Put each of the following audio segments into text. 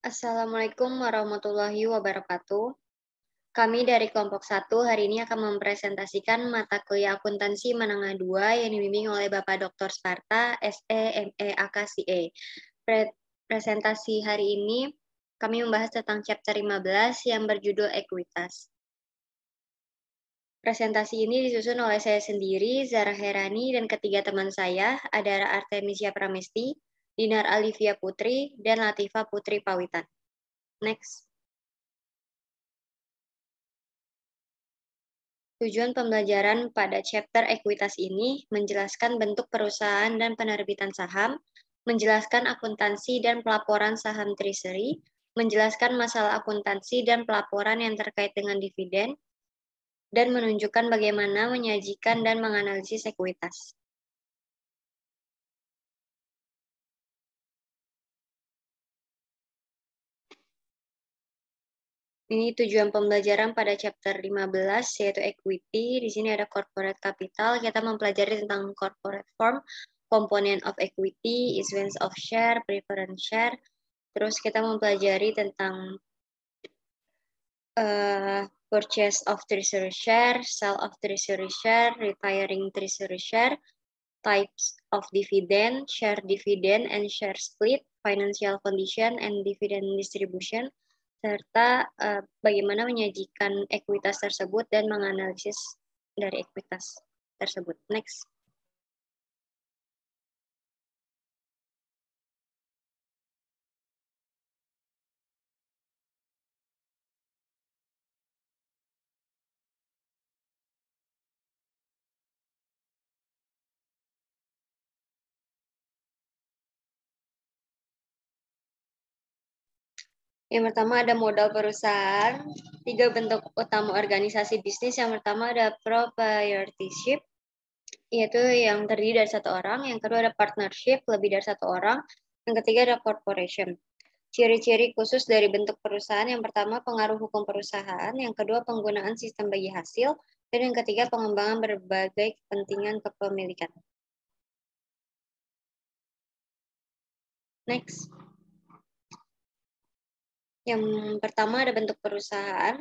Assalamualaikum warahmatullahi wabarakatuh. Kami dari kelompok 1 hari ini akan mempresentasikan mata kuliah akuntansi menengah 2 yang dibimbing oleh Bapak Dr. Sparta, SE, ME, AKCE. Pre presentasi hari ini kami membahas tentang chapter 15 yang berjudul ekuitas. Presentasi ini disusun oleh saya sendiri, Zara Herani, dan ketiga teman saya, adalah Artemisia Pramesti, Dinar Alivia Putri, dan Latifa Putri Pawitan. Next. Tujuan pembelajaran pada chapter ekuitas ini menjelaskan bentuk perusahaan dan penerbitan saham, menjelaskan akuntansi dan pelaporan saham treasury, menjelaskan masalah akuntansi dan pelaporan yang terkait dengan dividen, dan menunjukkan bagaimana menyajikan dan menganalisis ekuitas. Ini tujuan pembelajaran pada chapter 15 yaitu equity. Di sini ada corporate capital. Kita mempelajari tentang corporate form, component of equity, issuance of share, preference share. Terus kita mempelajari tentang uh, purchase of treasury share, sell of treasury share, retiring treasury share, types of dividend, share dividend and share split, financial condition and dividend distribution, serta uh, bagaimana menyajikan ekuitas tersebut dan menganalisis dari ekuitas tersebut. Next. Yang pertama ada modal perusahaan, tiga bentuk utama organisasi bisnis. Yang pertama ada proprietorship, yaitu yang terdiri dari satu orang. Yang kedua ada partnership, lebih dari satu orang. Yang ketiga ada corporation. Ciri-ciri khusus dari bentuk perusahaan, yang pertama pengaruh hukum perusahaan, yang kedua penggunaan sistem bagi hasil, dan yang ketiga pengembangan berbagai kepentingan kepemilikan. Next. Yang pertama ada bentuk perusahaan.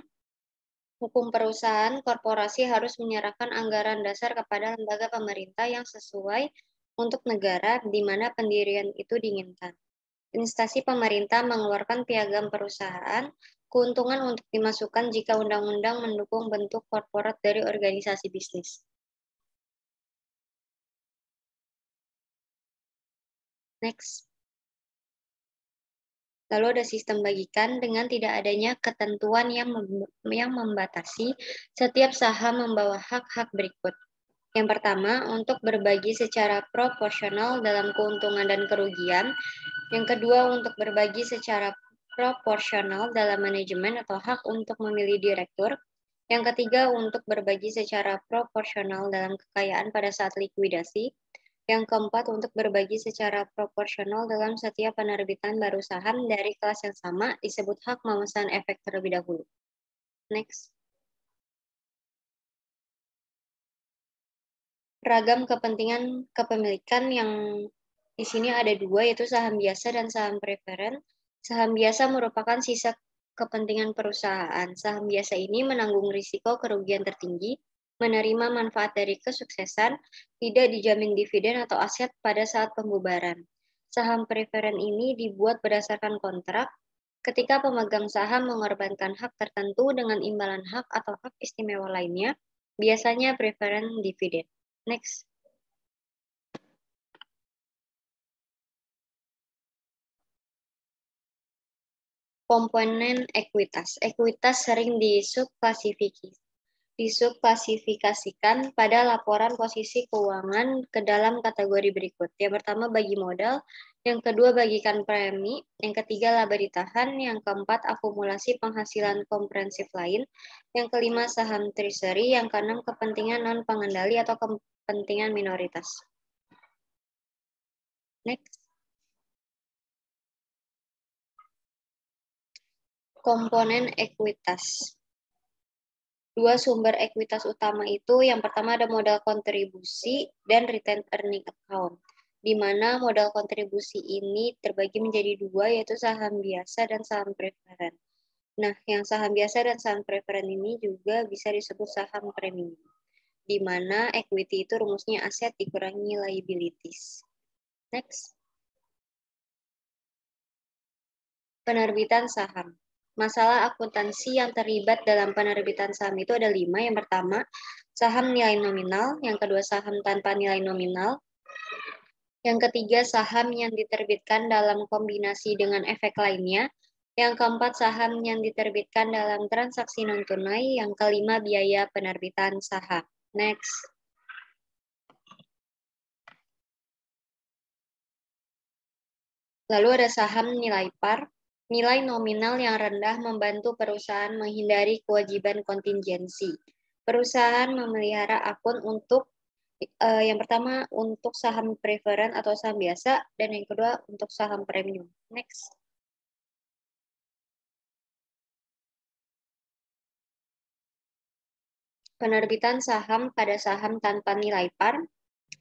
Hukum perusahaan, korporasi harus menyerahkan anggaran dasar kepada lembaga pemerintah yang sesuai untuk negara di mana pendirian itu diinginkan. Instansi pemerintah mengeluarkan piagam perusahaan, keuntungan untuk dimasukkan jika undang-undang mendukung bentuk korporat dari organisasi bisnis. Next. Lalu ada sistem bagikan dengan tidak adanya ketentuan yang yang membatasi setiap saham membawa hak-hak berikut. Yang pertama, untuk berbagi secara proporsional dalam keuntungan dan kerugian. Yang kedua, untuk berbagi secara proporsional dalam manajemen atau hak untuk memilih direktur. Yang ketiga, untuk berbagi secara proporsional dalam kekayaan pada saat likuidasi. Yang keempat, untuk berbagi secara proporsional dalam setiap penerbitan baru saham dari kelas yang sama disebut hak memesan efek terlebih dahulu. Next. Ragam kepentingan kepemilikan yang di sini ada dua, yaitu saham biasa dan saham preferen. Saham biasa merupakan sisa kepentingan perusahaan. Saham biasa ini menanggung risiko kerugian tertinggi menerima manfaat dari kesuksesan, tidak dijamin dividen atau aset pada saat pembubaran. Saham preferen ini dibuat berdasarkan kontrak ketika pemegang saham mengorbankan hak tertentu dengan imbalan hak atau hak istimewa lainnya, biasanya preferen dividen. Next. Komponen ekuitas. Ekuitas sering disubklasifikasi disubklasifikasikan pada laporan posisi keuangan ke dalam kategori berikut. Yang pertama bagi modal, yang kedua bagikan premi, yang ketiga laba ditahan, yang keempat akumulasi penghasilan komprehensif lain, yang kelima saham treasury, yang keenam kepentingan non pengendali atau kepentingan minoritas. Next. Komponen ekuitas dua sumber ekuitas utama itu yang pertama ada modal kontribusi dan retained earning account. di mana modal kontribusi ini terbagi menjadi dua, yaitu saham biasa dan saham preferen. Nah, yang saham biasa dan saham preferen ini juga bisa disebut saham premium, di mana equity itu rumusnya aset dikurangi liabilities. Next. Penerbitan saham. Masalah akuntansi yang terlibat dalam penerbitan saham itu ada lima. Yang pertama, saham nilai nominal. Yang kedua, saham tanpa nilai nominal. Yang ketiga, saham yang diterbitkan dalam kombinasi dengan efek lainnya. Yang keempat, saham yang diterbitkan dalam transaksi non-tunai. Yang kelima, biaya penerbitan saham. Next. Lalu ada saham nilai par. Nilai nominal yang rendah membantu perusahaan menghindari kewajiban kontingensi. Perusahaan memelihara akun untuk uh, yang pertama untuk saham preferen atau saham biasa dan yang kedua untuk saham premium. Next. Penerbitan saham pada saham tanpa nilai par.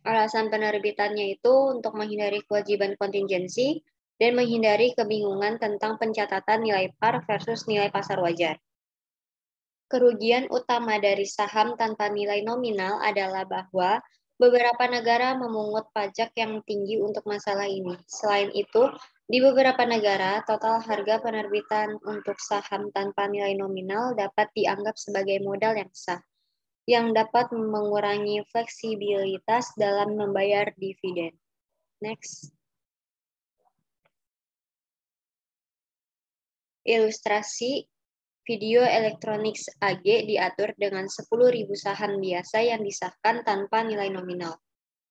Alasan penerbitannya itu untuk menghindari kewajiban kontingensi, dan menghindari kebingungan tentang pencatatan nilai par versus nilai pasar wajar. Kerugian utama dari saham tanpa nilai nominal adalah bahwa beberapa negara memungut pajak yang tinggi untuk masalah ini. Selain itu, di beberapa negara, total harga penerbitan untuk saham tanpa nilai nominal dapat dianggap sebagai modal yang sah, yang dapat mengurangi fleksibilitas dalam membayar dividen. Next. Ilustrasi video Electronics AG diatur dengan 10.000 saham biasa yang disahkan tanpa nilai nominal.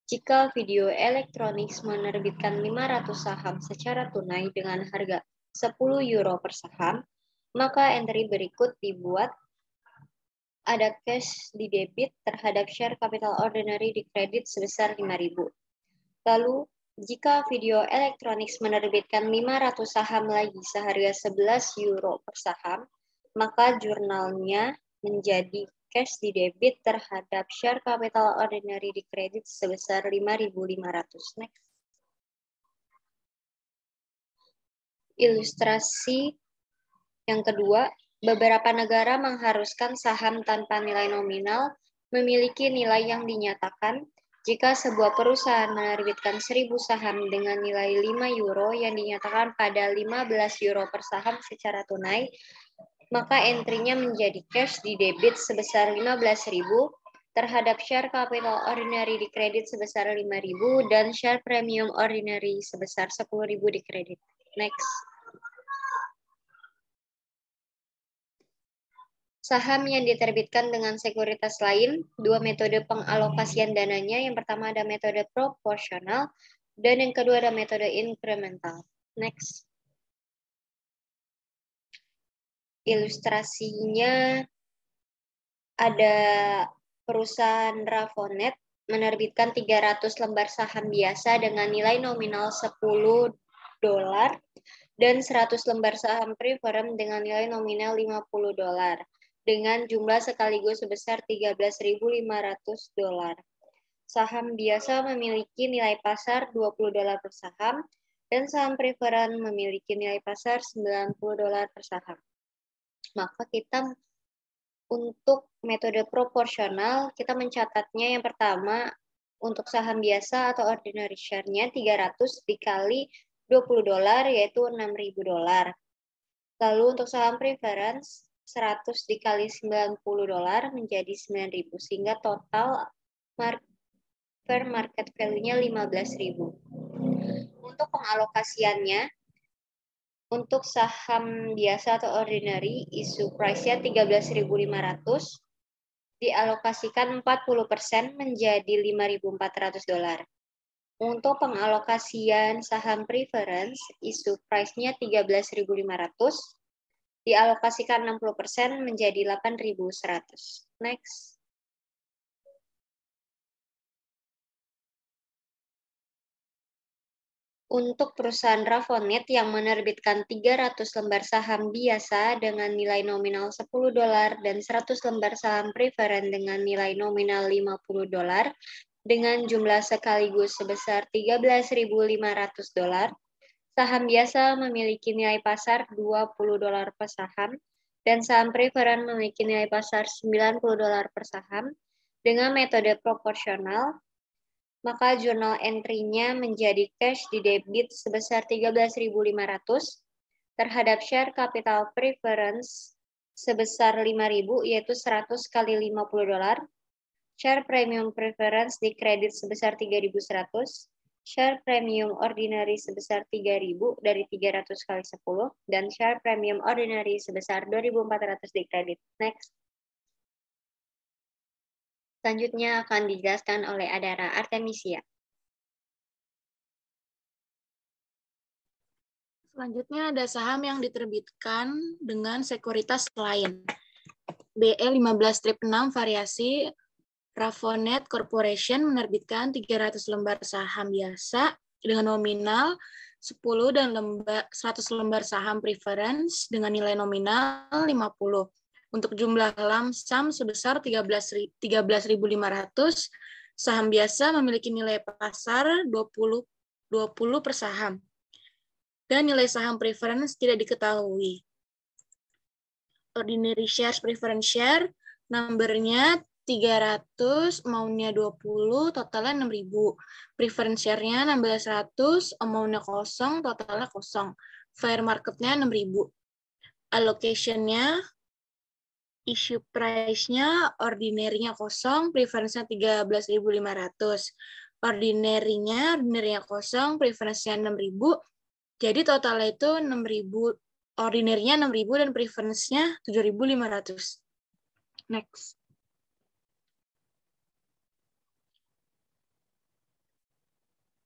Jika Video Electronics menerbitkan 500 saham secara tunai dengan harga 10 euro per saham, maka entry berikut dibuat ada cash di debit terhadap share capital ordinary di kredit sebesar 5.000. Lalu jika Video Electronics menerbitkan 500 saham lagi seharga 11 euro per saham, maka jurnalnya menjadi cash di debit terhadap share capital ordinary di kredit sebesar 5.500. Next. Ilustrasi yang kedua, beberapa negara mengharuskan saham tanpa nilai nominal memiliki nilai yang dinyatakan jika sebuah perusahaan menerbitkan 1000 saham dengan nilai 5 euro yang dinyatakan pada 15 euro per saham secara tunai, maka entry-nya menjadi cash di debit sebesar 15.000 terhadap share capital ordinary di kredit sebesar 5.000 dan share premium ordinary sebesar 10.000 di kredit. Next. Saham yang diterbitkan dengan sekuritas lain, dua metode pengalokasian dananya. Yang pertama ada metode proporsional, dan yang kedua ada metode incremental. Next. Ilustrasinya ada perusahaan Rafonet menerbitkan 300 lembar saham biasa dengan nilai nominal 10 dolar dan 100 lembar saham preferred dengan nilai nominal 50 dolar dengan jumlah sekaligus sebesar 13.500 dolar. Saham biasa memiliki nilai pasar 20 dolar per saham dan saham preferan memiliki nilai pasar 90 dolar per saham. Maka kita untuk metode proporsional kita mencatatnya yang pertama untuk saham biasa atau ordinary share-nya 300 dikali 20 dolar yaitu 6.000 dolar. Lalu untuk saham preference 100 dikali 90 dolar menjadi 9.000 sehingga total mark per market value-nya 15.000. Untuk pengalokasiannya untuk saham biasa atau ordinary issue price-nya 13.500 dialokasikan 40% menjadi 5.400 dolar. Untuk pengalokasian saham preference, issue price-nya 13.500 dialokasikan 60% menjadi 8.100. Next. Untuk perusahaan Rafonet yang menerbitkan 300 lembar saham biasa dengan nilai nominal 10 dolar dan 100 lembar saham preferen dengan nilai nominal 50 dolar, dengan jumlah sekaligus sebesar 13.500 dolar. Saham biasa memiliki nilai pasar 20 dolar per saham dan saham preferen memiliki nilai pasar 90 dolar per saham dengan metode proporsional maka jurnal entry-nya menjadi cash di debit sebesar 13.500 terhadap share capital preference sebesar 5.000 yaitu 100 kali 50 dolar. Share premium preference di kredit sebesar 3.100. Share premium ordinary sebesar 3.000 dari 300 kali 10 dan share premium ordinary sebesar 2.400 di kredit. Next. Selanjutnya akan dijelaskan oleh Adara Artemisia. Selanjutnya ada saham yang diterbitkan dengan sekuritas lain. BE 15 6 variasi Rafonet Corporation menerbitkan 300 lembar saham biasa dengan nominal 10 dan lembar, 100 lembar saham preference dengan nilai nominal 50 untuk jumlah lamsam sebesar 13.500, saham biasa memiliki nilai pasar 20 20 per saham. Dan nilai saham preference tidak diketahui. Ordinary shares preference share numbernya 300, maunya 20, totalnya 6.000. Preference share-nya 1600, maunya kosong, totalnya kosong. Fair market-nya 6.000. Allocation-nya issue price-nya ordinary-nya kosong, preference-nya 13.500. Ordinary-nya, ordinary-nya kosong, preference-nya 6.000. Jadi totalnya itu 6.000, ordinary-nya 6.000 dan preference-nya 7.500. Next.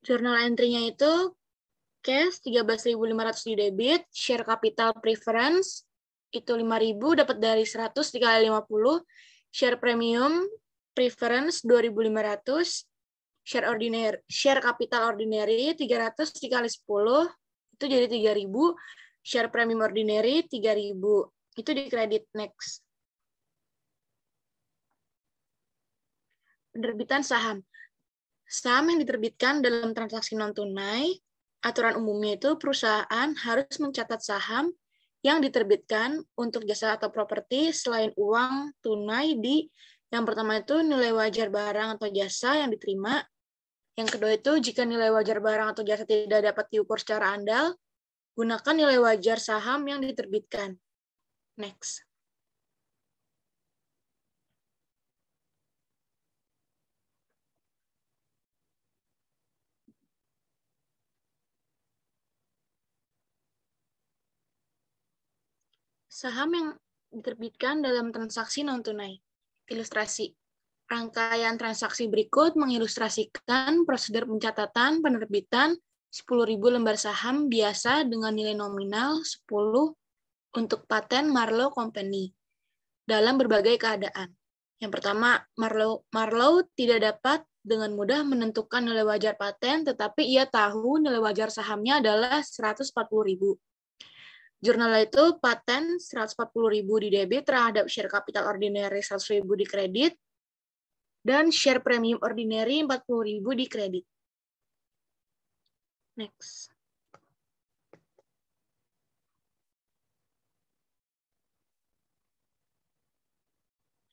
Journal entry-nya itu cash 13.500 di debit, share capital preference itu 5.000 dapat dari 100 dikali 50, share premium preference 2.500, share ordinary share capital ordinary 300 dikali 10 itu jadi 3.000, share premium ordinary 3.000. Itu di kredit next. Penerbitan saham. Saham yang diterbitkan dalam transaksi non tunai, aturan umumnya itu perusahaan harus mencatat saham yang diterbitkan untuk jasa atau properti selain uang tunai di yang pertama itu nilai wajar barang atau jasa yang diterima. Yang kedua itu jika nilai wajar barang atau jasa tidak dapat diukur secara andal, gunakan nilai wajar saham yang diterbitkan. Next. Saham yang diterbitkan dalam transaksi non-tunai. Ilustrasi. Rangkaian transaksi berikut mengilustrasikan prosedur pencatatan penerbitan 10.000 lembar saham biasa dengan nilai nominal 10 untuk paten Marlow Company dalam berbagai keadaan. Yang pertama, Marlow, Marlow tidak dapat dengan mudah menentukan nilai wajar paten, tetapi ia tahu nilai wajar sahamnya adalah 140.000. Jurnal itu paten 140.000 di debit terhadap share capital ordinary 100.000 di kredit dan share premium ordinary 40.000 di kredit. Next.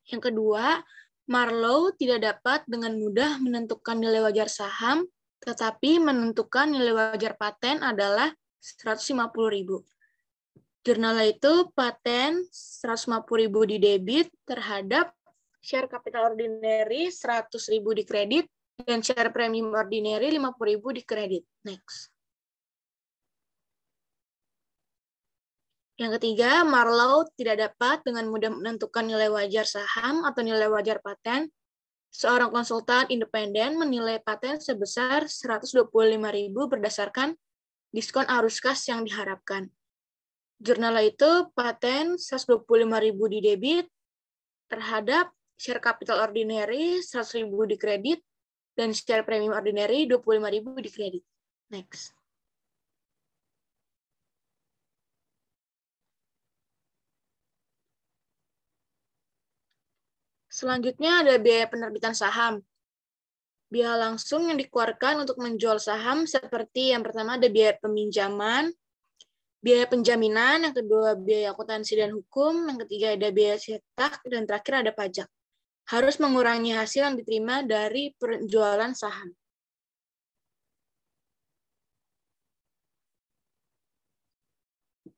Yang kedua, Marlow tidak dapat dengan mudah menentukan nilai wajar saham, tetapi menentukan nilai wajar paten adalah 150.000. Jurnalnya itu paten 150.000 di debit terhadap share capital ordinary 100.000 di kredit dan share premium ordinary 50.000 di kredit. Next. Yang ketiga, Marlow tidak dapat dengan mudah menentukan nilai wajar saham atau nilai wajar paten. Seorang konsultan independen menilai paten sebesar 125.000 berdasarkan diskon arus kas yang diharapkan. Jurnal itu paten 125.000 di debit terhadap share capital ordinary 100.000 di kredit dan share premium ordinary 25.000 di kredit. Next. Selanjutnya ada biaya penerbitan saham. Biaya langsung yang dikeluarkan untuk menjual saham seperti yang pertama ada biaya peminjaman, biaya penjaminan, yang kedua biaya akuntansi dan hukum, yang ketiga ada biaya cetak, dan terakhir ada pajak. Harus mengurangi hasil yang diterima dari penjualan saham.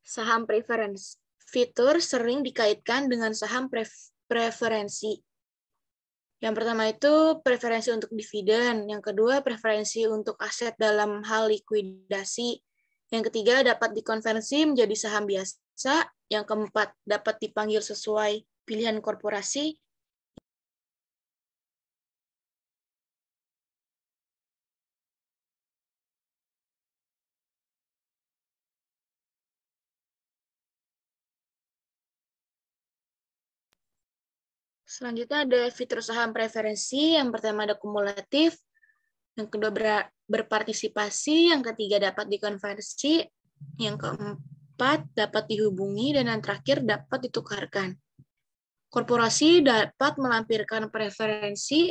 Saham preference. Fitur sering dikaitkan dengan saham preferensi. Yang pertama itu preferensi untuk dividen, yang kedua preferensi untuk aset dalam hal likuidasi, yang ketiga dapat dikonversi menjadi saham biasa, yang keempat dapat dipanggil sesuai pilihan korporasi, Selanjutnya ada fitur saham preferensi. Yang pertama ada kumulatif, yang kedua berpartisipasi, yang ketiga dapat dikonversi, yang keempat dapat dihubungi, dan yang terakhir dapat ditukarkan. Korporasi dapat melampirkan preferensi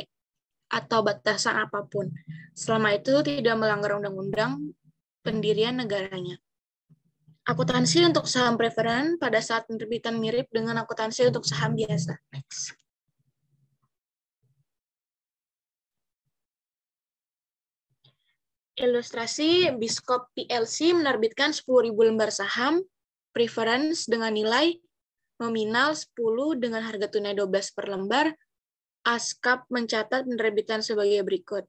atau batasan apa pun, selama itu tidak melanggar undang-undang pendirian negaranya. Akuntansi untuk saham preferen pada saat penerbitan mirip dengan akuntansi untuk saham biasa. Next. Ilustrasi Biskop PLC menerbitkan 10.000 lembar saham preference dengan nilai nominal 10 dengan harga tunai 12 per lembar. ASKAP mencatat penerbitan sebagai berikut.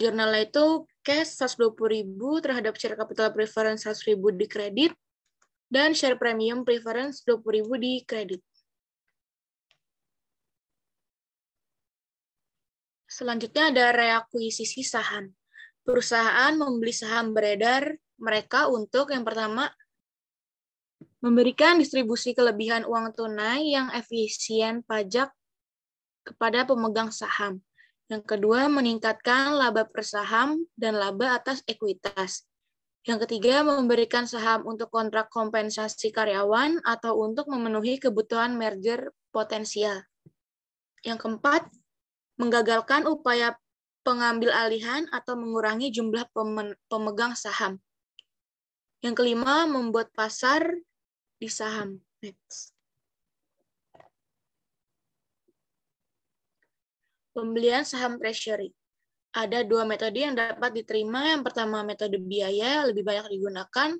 Jurnalnya itu cash 120.000 terhadap share capital preference 100.000 di kredit, dan share premium preference 20.000 di kredit. Selanjutnya ada reakuisisi saham perusahaan membeli saham beredar mereka untuk yang pertama memberikan distribusi kelebihan uang tunai yang efisien pajak kepada pemegang saham. Yang kedua, meningkatkan laba per saham dan laba atas ekuitas. Yang ketiga, memberikan saham untuk kontrak kompensasi karyawan atau untuk memenuhi kebutuhan merger potensial. Yang keempat, menggagalkan upaya pengambil alihan atau mengurangi jumlah pemegang saham. Yang kelima, membuat pasar di saham. Next. Pembelian saham treasury. Ada dua metode yang dapat diterima. Yang pertama, metode biaya lebih banyak digunakan.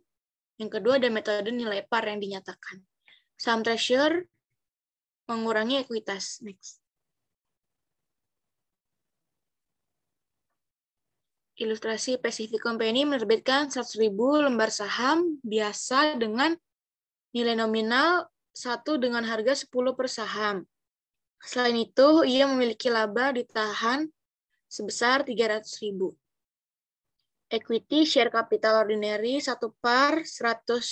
Yang kedua, ada metode nilai par yang dinyatakan. Saham treasury mengurangi ekuitas. Next. Ilustrasi Pacific Company menerbitkan 100.000 lembar saham biasa dengan nilai nominal satu dengan harga 10 per saham. Selain itu, ia memiliki laba ditahan sebesar 300.000. Equity share capital ordinary 1 par 100.000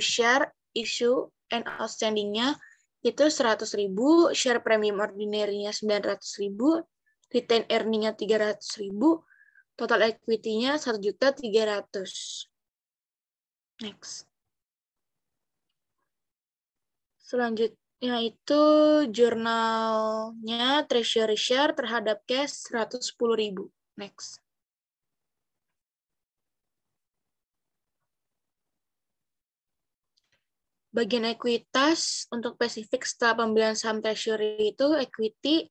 share issue and outstanding-nya itu 100.000, share premium ordinary-nya 900.000, retain earning-nya 300.000, Total equity-nya 1.300. Next. Selanjutnya itu jurnalnya treasury share terhadap cash 110.000. Next. Bagian ekuitas untuk spesifik setelah pembelian saham treasury itu equity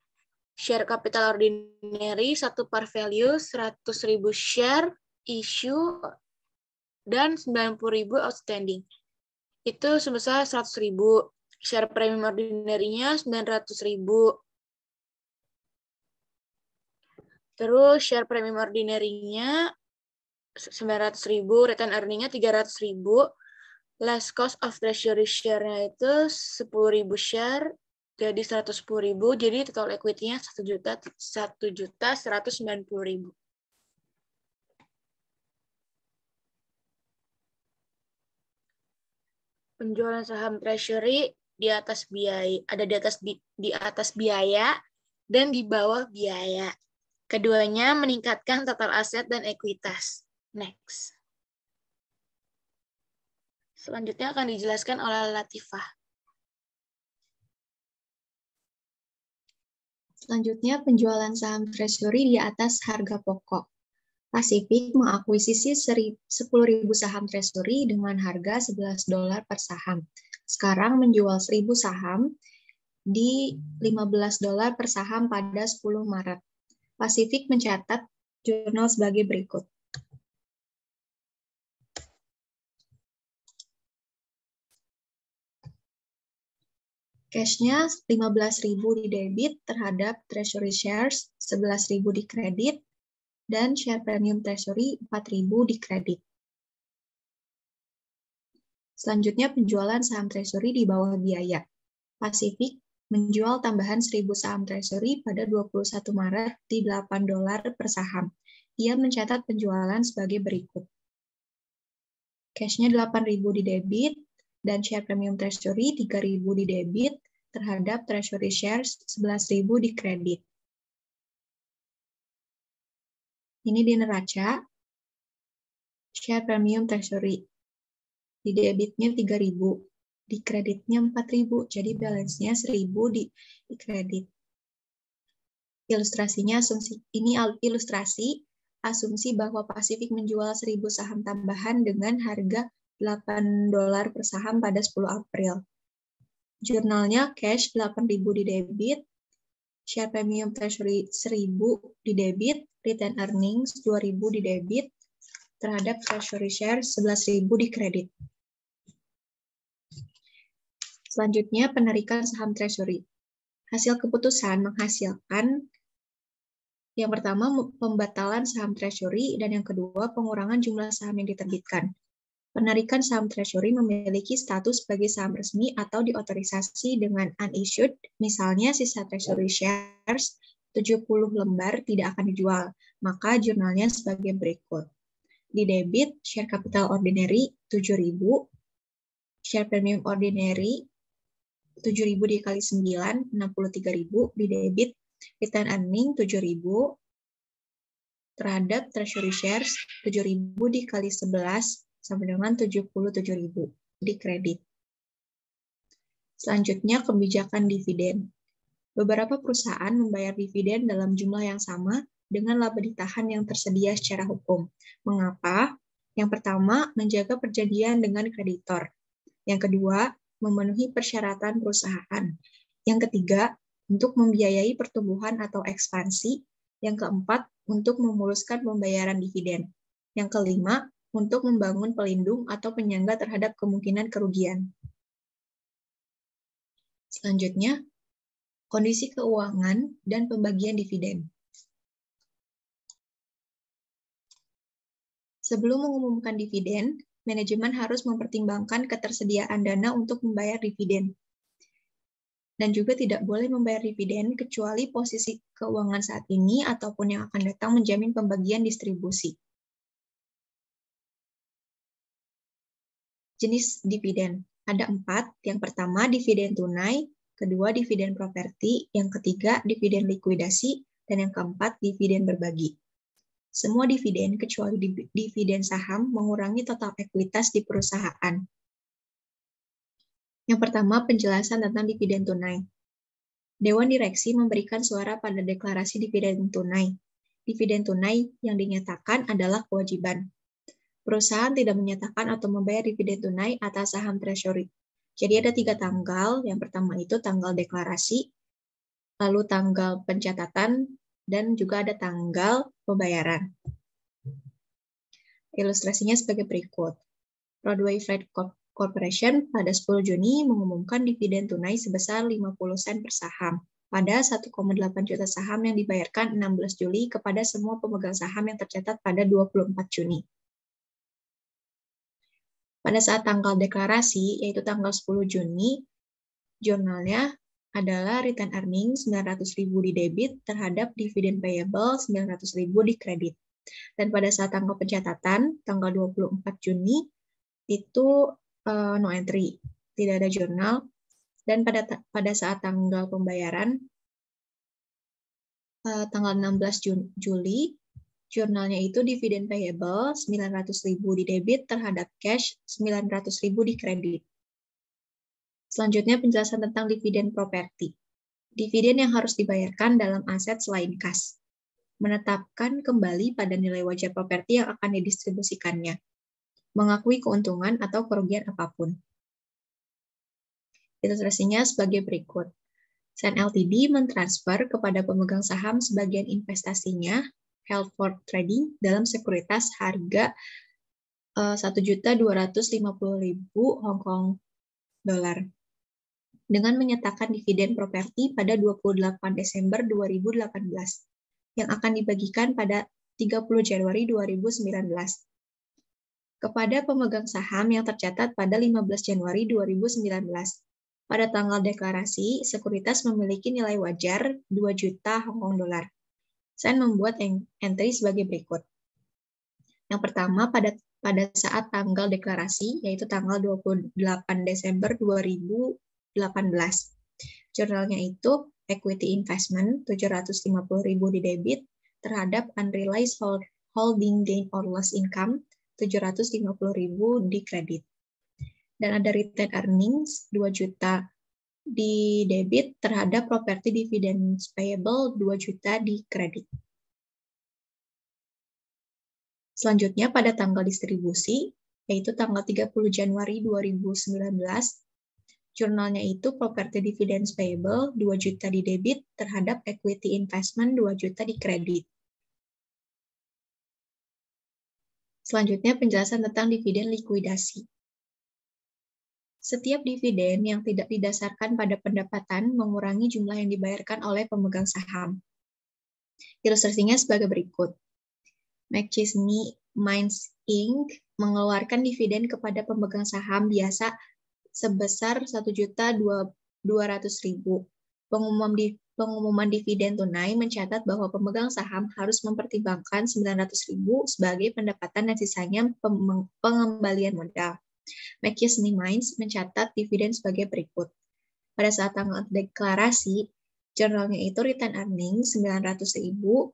share capital ordinary satu par value 100.000 share issue dan 90.000 outstanding. Itu sebesar 100.000. Share premium ordinary-nya 900.000. Terus share premium ordinary-nya 900.000, return earning-nya 300.000. Last cost of treasury share-nya itu 10.000 share jadi 110 ribu, jadi total equity-nya 1 juta, 1 juta 190 ribu. Penjualan saham treasury di atas biaya, ada di atas di, di atas biaya dan di bawah biaya. Keduanya meningkatkan total aset dan ekuitas. Next. Selanjutnya akan dijelaskan oleh Latifah. Selanjutnya, penjualan saham treasury di atas harga pokok. Pacific mengakuisisi 10.000 saham treasury dengan harga 11 dolar per saham. Sekarang menjual 1.000 saham di 15 dolar per saham pada 10 Maret. Pacific mencatat jurnal sebagai berikut. Cashnya 15.000 di debit terhadap treasury shares, 11.000 di kredit, dan share premium treasury 4.000 di kredit. Selanjutnya penjualan saham treasury di bawah biaya. Pacific menjual tambahan 1.000 saham treasury pada 21 Maret di 8 dolar per saham. Ia mencatat penjualan sebagai berikut. Cashnya 8.000 di debit dan share premium treasury 3.000 di debit terhadap treasury shares 11.000 di kredit. Ini di neraca. Share premium treasury. Di debitnya 3000 di kreditnya 4000 jadi balance-nya 1000 di, di kredit. Ilustrasinya asumsi ini ilustrasi asumsi bahwa Pasifik menjual 1000 saham tambahan dengan harga 8 dolar per saham pada 10 April. Jurnalnya cash 8000 di debit, share premium treasury 1000 di debit, return earnings 2000 di debit terhadap treasury share 11000 di kredit. Selanjutnya penarikan saham treasury. Hasil keputusan menghasilkan yang pertama pembatalan saham treasury dan yang kedua pengurangan jumlah saham yang diterbitkan. Penarikan saham treasury memiliki status sebagai saham resmi atau diotorisasi dengan unissued, misalnya sisa treasury shares 70 lembar tidak akan dijual, maka jurnalnya sebagai berikut. Di debit, share capital ordinary 7.000, share premium ordinary 7.000 dikali 9, 63.000, di debit, return earning 7.000, terhadap treasury shares 7.000 dikali 11 sampai dengan 77.000 di kredit. Selanjutnya, kebijakan dividen. Beberapa perusahaan membayar dividen dalam jumlah yang sama dengan laba ditahan yang tersedia secara hukum. Mengapa? Yang pertama, menjaga perjanjian dengan kreditor. Yang kedua, memenuhi persyaratan perusahaan. Yang ketiga, untuk membiayai pertumbuhan atau ekspansi. Yang keempat, untuk memuluskan pembayaran dividen. Yang kelima, untuk membangun pelindung atau penyangga terhadap kemungkinan kerugian. Selanjutnya, kondisi keuangan dan pembagian dividen. Sebelum mengumumkan dividen, manajemen harus mempertimbangkan ketersediaan dana untuk membayar dividen. Dan juga tidak boleh membayar dividen kecuali posisi keuangan saat ini ataupun yang akan datang menjamin pembagian distribusi. Jenis dividen ada empat. Yang pertama dividen tunai, kedua dividen properti, yang ketiga dividen likuidasi, dan yang keempat dividen berbagi. Semua dividen kecuali dividen saham mengurangi total ekuitas di perusahaan. Yang pertama, penjelasan tentang dividen tunai. Dewan Direksi memberikan suara pada deklarasi dividen tunai. Dividen tunai yang dinyatakan adalah kewajiban perusahaan tidak menyatakan atau membayar dividen tunai atas saham treasury. Jadi ada tiga tanggal. Yang pertama itu tanggal deklarasi, lalu tanggal pencatatan, dan juga ada tanggal pembayaran. Ilustrasinya sebagai berikut. Broadway Freight Corporation pada 10 Juni mengumumkan dividen tunai sebesar 50 sen per saham pada 1,8 juta saham yang dibayarkan 16 Juli kepada semua pemegang saham yang tercatat pada 24 Juni. Pada saat tanggal deklarasi, yaitu tanggal 10 Juni, jurnalnya adalah return earning 900.000 di debit terhadap dividen payable 900.000 di kredit. Dan pada saat tanggal pencatatan, tanggal 24 Juni, itu uh, no entry, tidak ada jurnal. Dan pada pada saat tanggal pembayaran, uh, tanggal 16 Juli, Jurnalnya itu dividen payable 900.000 di debit terhadap cash 900.000 di kredit. Selanjutnya penjelasan tentang dividen properti. Dividen yang harus dibayarkan dalam aset selain kas. Menetapkan kembali pada nilai wajar properti yang akan didistribusikannya. Mengakui keuntungan atau kerugian apa pun. Ilustrasinya sebagai berikut. Sen Ltd mentransfer kepada pemegang saham sebagian investasinya held for trading dalam sekuritas harga eh, satu juta dua ratus lima puluh ribu Hong Kong dolar dengan menyatakan dividen properti pada 28 Desember 2018 yang akan dibagikan pada 30 Januari 2019 kepada pemegang saham yang tercatat pada 15 Januari 2019. Pada tanggal deklarasi, sekuritas memiliki nilai wajar 2 juta Hong Kong dolar. Saya membuat entry sebagai berikut. Yang pertama, pada pada saat tanggal deklarasi, yaitu tanggal 28 Desember 2000 18. Jurnalnya itu equity investment 750.000 di debit terhadap unrealized holding gain or loss income 750.000 di kredit. Dan ada return earnings 2 juta di debit terhadap property dividends payable 2 juta di kredit. Selanjutnya pada tanggal distribusi, yaitu tanggal 30 Januari 2019, Jurnalnya itu property dividends payable 2 juta di debit terhadap equity investment 2 juta di kredit. Selanjutnya penjelasan tentang dividen likuidasi. Setiap dividen yang tidak didasarkan pada pendapatan mengurangi jumlah yang dibayarkan oleh pemegang saham. Ilustrasinya sebagai berikut. McChesney Mines Inc. mengeluarkan dividen kepada pemegang saham biasa sebesar satu juta dua ratus ribu. Pengumuman di pengumuman dividen tunai mencatat bahwa pemegang saham harus mempertimbangkan 900 ribu sebagai pendapatan dan sisanya pengembalian modal. McKinsey Mines mencatat dividen sebagai berikut. Pada saat tanggal deklarasi, jurnalnya itu return earning 900 ribu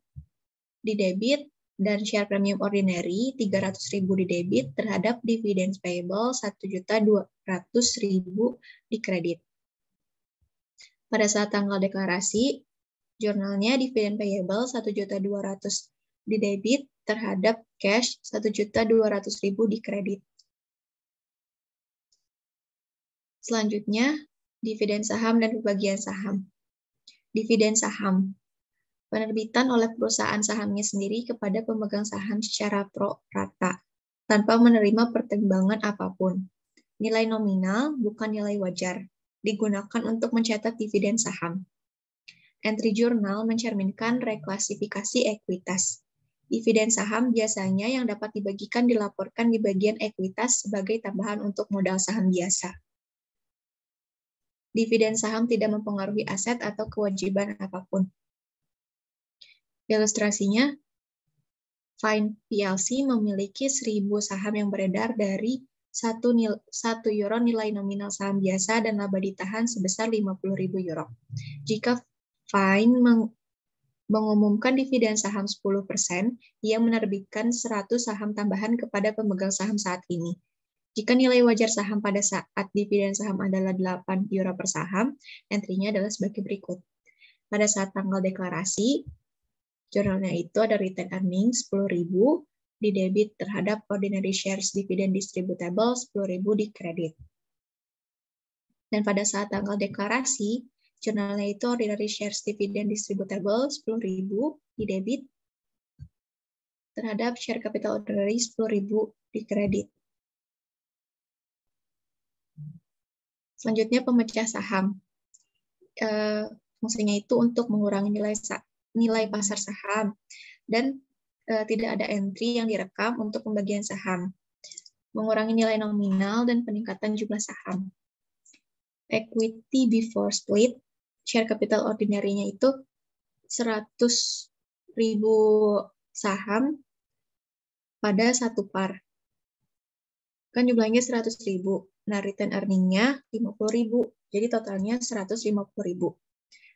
di debit dan share premium ordinary 300.000 di debit terhadap dividends payable 1.200.000 di kredit. Pada saat tanggal deklarasi, jurnalnya dividen payable 1.200.000 di debit terhadap cash 1.200.000 di kredit. Selanjutnya, dividen saham dan pembagian saham. Dividen saham penerbitan oleh perusahaan sahamnya sendiri kepada pemegang saham secara pro rata, tanpa menerima pertimbangan apa pun. Nilai nominal bukan nilai wajar, digunakan untuk mencatat dividen saham. Entry jurnal mencerminkan reklasifikasi ekuitas. Dividen saham biasanya yang dapat dibagikan dilaporkan di bagian ekuitas sebagai tambahan untuk modal saham biasa. Dividen saham tidak mempengaruhi aset atau kewajiban apa pun. Ilustrasinya, Fine PLC memiliki 1000 saham yang beredar dari 1, nil, 1 euro nilai nominal saham biasa dan laba ditahan sebesar 50.000 euro. Jika Fine meng, mengumumkan dividen saham 10%, ia menerbitkan 100 saham tambahan kepada pemegang saham saat ini. Jika nilai wajar saham pada saat dividen saham adalah 8 euro per saham, entry-nya adalah sebagai berikut. Pada saat tanggal deklarasi, Jurnalnya itu ada return earning 10.000 di debit terhadap ordinary shares dividend distributable 10.000 di kredit. Dan pada saat tanggal deklarasi, jurnalnya itu ordinary shares dividend distributable 10.000 di debit terhadap share capital ordinary 10.000 di kredit. Selanjutnya pemecah saham. E, fungsinya itu untuk mengurangi nilai nilai pasar saham dan e, tidak ada entry yang direkam untuk pembagian saham. Mengurangi nilai nominal dan peningkatan jumlah saham. Equity before split, share capital ordinary-nya itu 100 ribu saham pada satu par. Kan jumlahnya 100 ribu. Nah, return earning-nya 50 ribu. Jadi totalnya 150 ribu.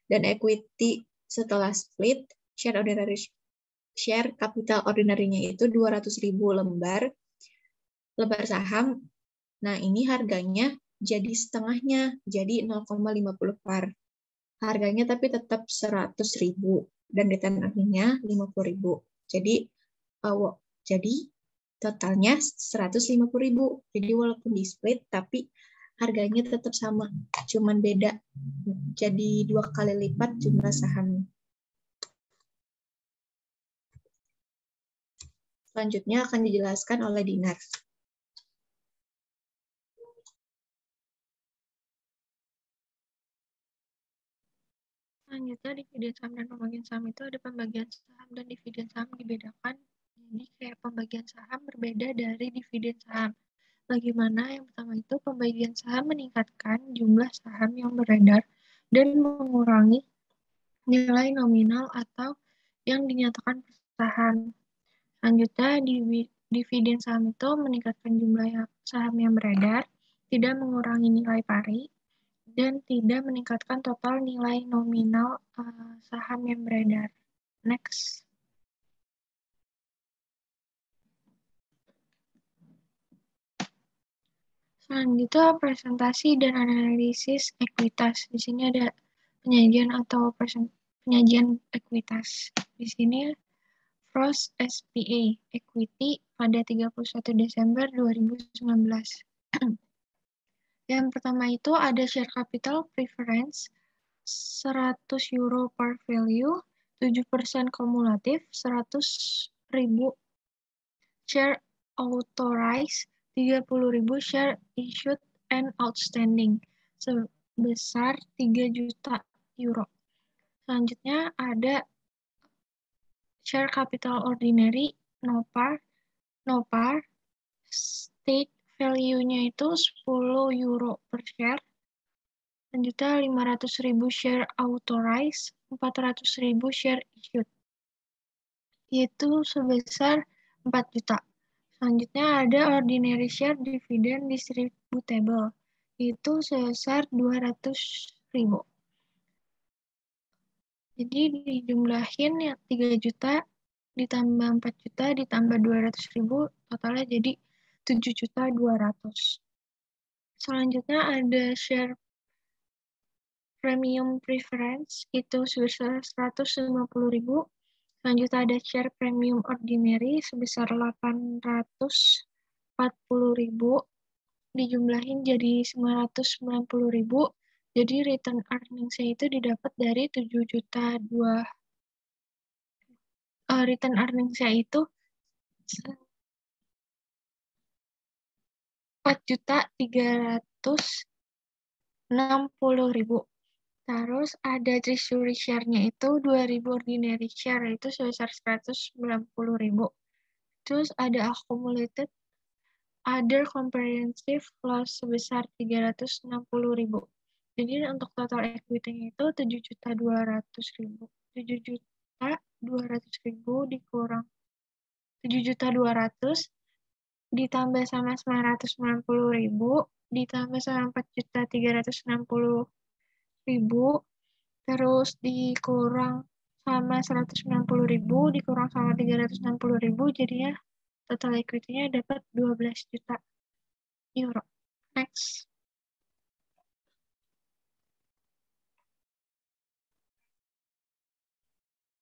Dan equity setelah split, share ordinary share capital ordinary-nya itu 200.000 lembar lembar saham. Nah, ini harganya jadi setengahnya, jadi 0,50 par. harganya tapi tetap 100.000 dan return earning-nya 50.000. Jadi uh, jadi totalnya 150.000. Jadi walaupun di split tapi harganya tetap sama, cuman beda. Jadi dua kali lipat jumlah saham. Selanjutnya akan dijelaskan oleh Dinar. Selanjutnya dividen saham dan pembagian saham itu ada pembagian saham dan dividen saham dibedakan. Jadi kayak pembagian saham berbeda dari dividen saham. Bagaimana? Yang pertama itu pembagian saham meningkatkan jumlah saham yang beredar dan mengurangi nilai nominal atau yang dinyatakan perusahaan. Selanjutnya, dividen saham itu meningkatkan jumlah saham yang beredar, tidak mengurangi nilai pari, dan tidak meningkatkan total nilai nominal uh, saham yang beredar. Next. Selanjutnya presentasi dan analisis ekuitas. Di sini ada penyajian atau penyajian ekuitas. Di sini Frost SPA Equity pada 31 Desember 2019. Yang pertama itu ada share capital preference 100 euro per value, 7% kumulatif, 100 ribu share authorized, 30 ribu share issued and outstanding, sebesar 3 juta euro. Selanjutnya ada share capital ordinary, NOPAR, NOPAR, state value-nya itu 10 euro per share. Selanjutnya 500 ribu share authorized, 400 ribu share issued. Yaitu sebesar 4 juta. Selanjutnya ada ordinary share dividend distributable. Itu sebesar 200 ribu. Jadi dijumlahin ya 3 juta ditambah 4 juta ditambah 200 ribu totalnya jadi 7.200. Selanjutnya ada share premium preference itu sebesar 150.000. Selanjutnya ada share premium ordinary sebesar 840.000 dijumlahin jadi 990.000. Jadi return earnings-nya itu didapat dari 7 juta 2 uh, return earnings-nya itu empat juta tiga ratus enam puluh ribu. Terus ada treasury share-nya itu 2000 ordinary share itu sebesar 190 ribu. Terus ada accumulated other comprehensive loss sebesar 360 ribu. Jadi untuk total equity-nya itu 7 juta 200 ribu. 7 juta 200 ribu dikurang 7 juta 200 ditambah sama 990 ribu, ditambah sama 4 juta 360 ribu, terus dikurang sama 190 ribu, dikurang sama 360 ribu, jadinya total equity-nya dapat 12 juta euro. Next.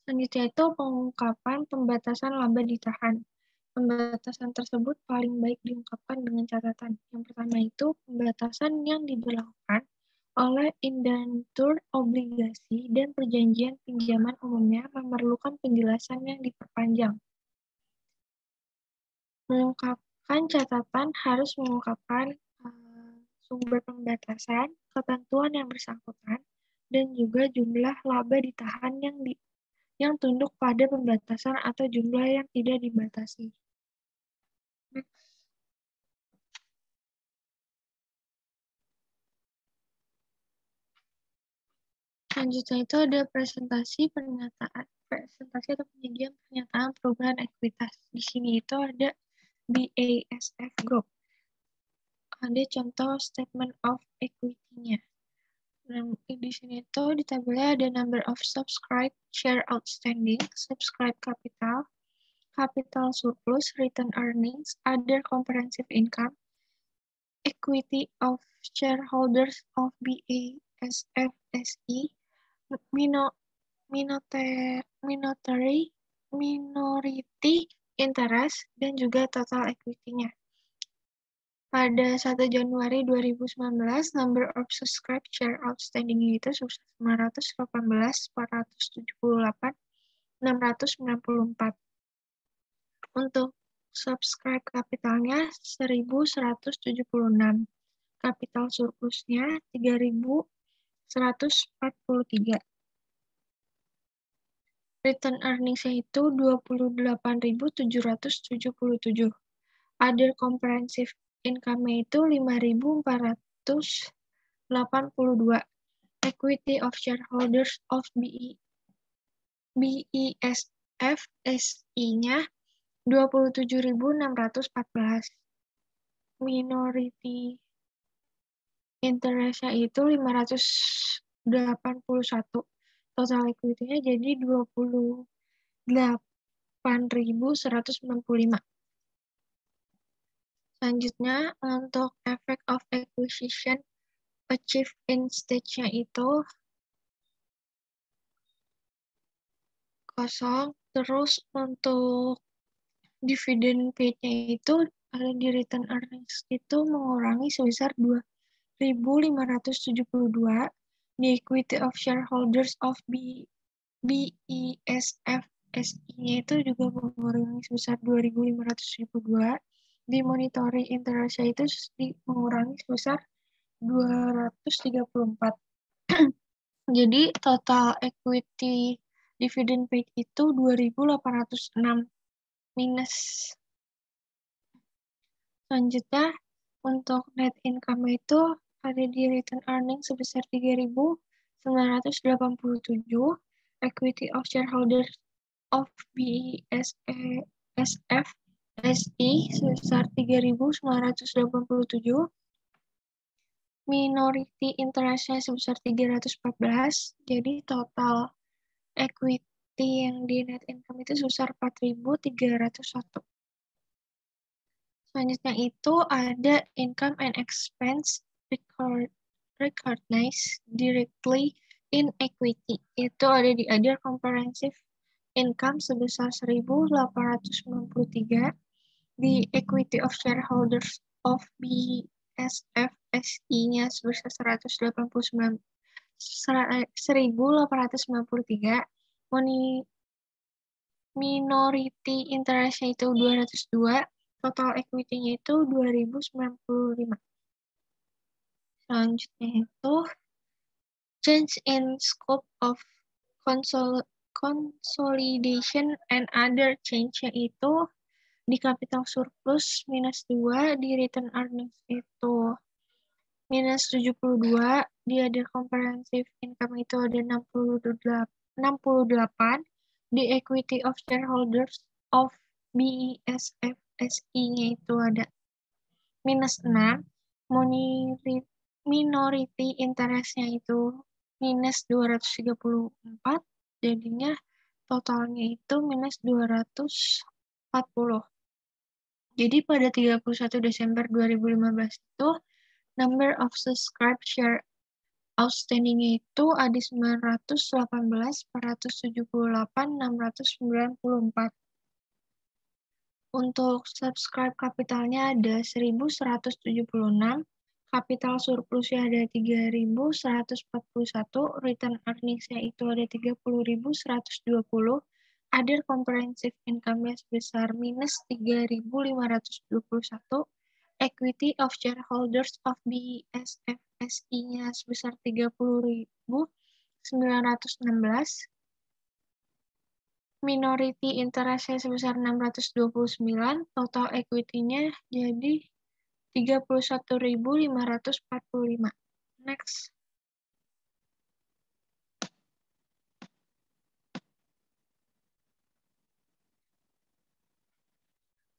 Selanjutnya itu pengungkapan pembatasan laba ditahan. Pembatasan tersebut paling baik diungkapkan dengan catatan. Yang pertama itu pembatasan yang diberlakukan oleh indentur obligasi dan perjanjian pinjaman umumnya memerlukan penjelasan yang diperpanjang. Mengungkapkan catatan harus mengungkapkan uh, sumber pembatasan, ketentuan yang bersangkutan, dan juga jumlah laba ditahan yang di, yang tunduk pada pembatasan atau jumlah yang tidak dibatasi. Selanjutnya itu ada presentasi pernyataan presentasi atau penyajian pernyataan perubahan ekuitas. Di sini itu ada BASF Group. Ada contoh statement of equity-nya. Di sini itu di tabelnya ada number of subscribed share outstanding, subscribe capital, capital surplus, return earnings, other comprehensive income, equity of shareholders of BASF SE, mino, minote, minotary, minority interest, dan juga total equity-nya. Pada 1 Januari 2019, number of subscribed share outstanding itu sebesar 918, 478, 694. Untuk subscribe kapitalnya 1176. Kapital surplusnya 3143. Return earnings-nya itu 28.777. Other comprehensive income itu 5.482. Equity of shareholders of BE, BESF SI-nya 27.614. Minority interest-nya itu 581. Total equity-nya jadi 28.165. Selanjutnya, untuk effect of acquisition achieve in stage-nya itu kosong. Terus untuk dividen paid-nya itu ada di return earnings itu mengurangi sebesar 2.572 di equity of shareholders of B, BESF SI-nya itu juga mengurangi sebesar 2.572 di monitoring interest itu mengurangi sebesar 234. Jadi total equity dividend paid itu 2.806 minus. Selanjutnya untuk net income itu ada di return earning sebesar 3.987, equity of shareholders of BSF SI sebesar 3.987, minority interestnya sebesar 314, jadi total equity yang di net income itu sebesar 4.301. Selanjutnya itu ada income and expense record, recognized directly in equity. Itu ada di other comprehensive income sebesar 1.893 di equity of shareholders of BSF SI-nya sebesar 189 1893 money minority interest-nya itu 202 total equity-nya itu 2095 selanjutnya itu change in scope of consol consolidation and other change-nya itu di capital surplus minus 2, di return earnings itu. Minus 72, di other comprehensive income itu ada 68, 68 di equity of shareholders of BESF SI-nya itu ada. Minus 6, minority interest-nya itu minus 234, jadinya totalnya itu minus 240. Jadi pada 31 Desember 2015 itu number of subscribed share outstanding itu ada 918, 478, 694. Untuk subscribe kapitalnya ada 1176, kapital surplusnya ada 3141, return earningsnya itu ada 30120, Other comprehensive income-nya sebesar minus 3.521, equity of shareholders of BSFSI-nya sebesar 30.916, minority interest-nya sebesar 629, total equity-nya jadi 31.545. Next.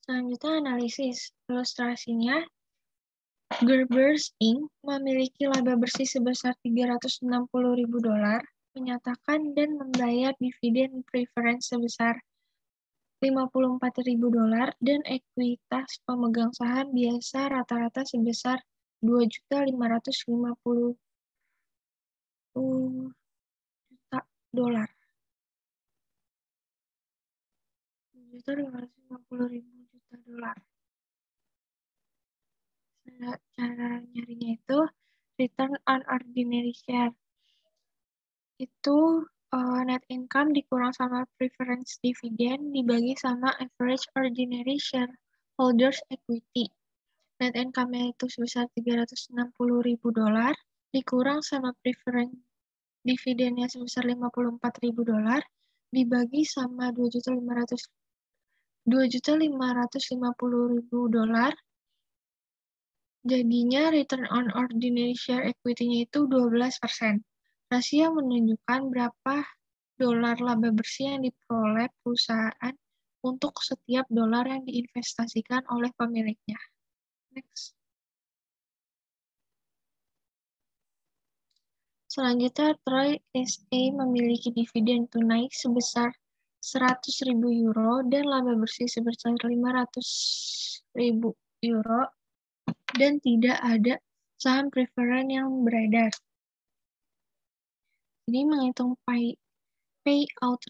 Selanjutnya analisis. Ilustrasinya, Gerber's Inc. memiliki laba bersih sebesar 360.000 dolar, menyatakan dan membayar dividen preference sebesar 54.000 dolar dan ekuitas pemegang saham biasa rata-rata sebesar 2.550 juta dolar. juta ribu juta dolar. Cara nyarinya itu return on ordinary share. Itu uh, net income dikurang sama preference dividend dibagi sama average ordinary share holders equity. Net income-nya itu sebesar 360 ribu dolar dikurang sama preference dividennya sebesar 54 ribu dolar dibagi sama 2.500 2.550.000 dolar. Jadinya return on ordinary share equity-nya itu 12%. Rasio menunjukkan berapa dolar laba bersih yang diperoleh perusahaan untuk setiap dolar yang diinvestasikan oleh pemiliknya. Next. Selanjutnya, Troy SA memiliki dividen tunai sebesar 100.000 euro dan laba bersih sebesar 500.000 euro dan tidak ada saham preferen yang beredar. Jadi menghitung pay, payout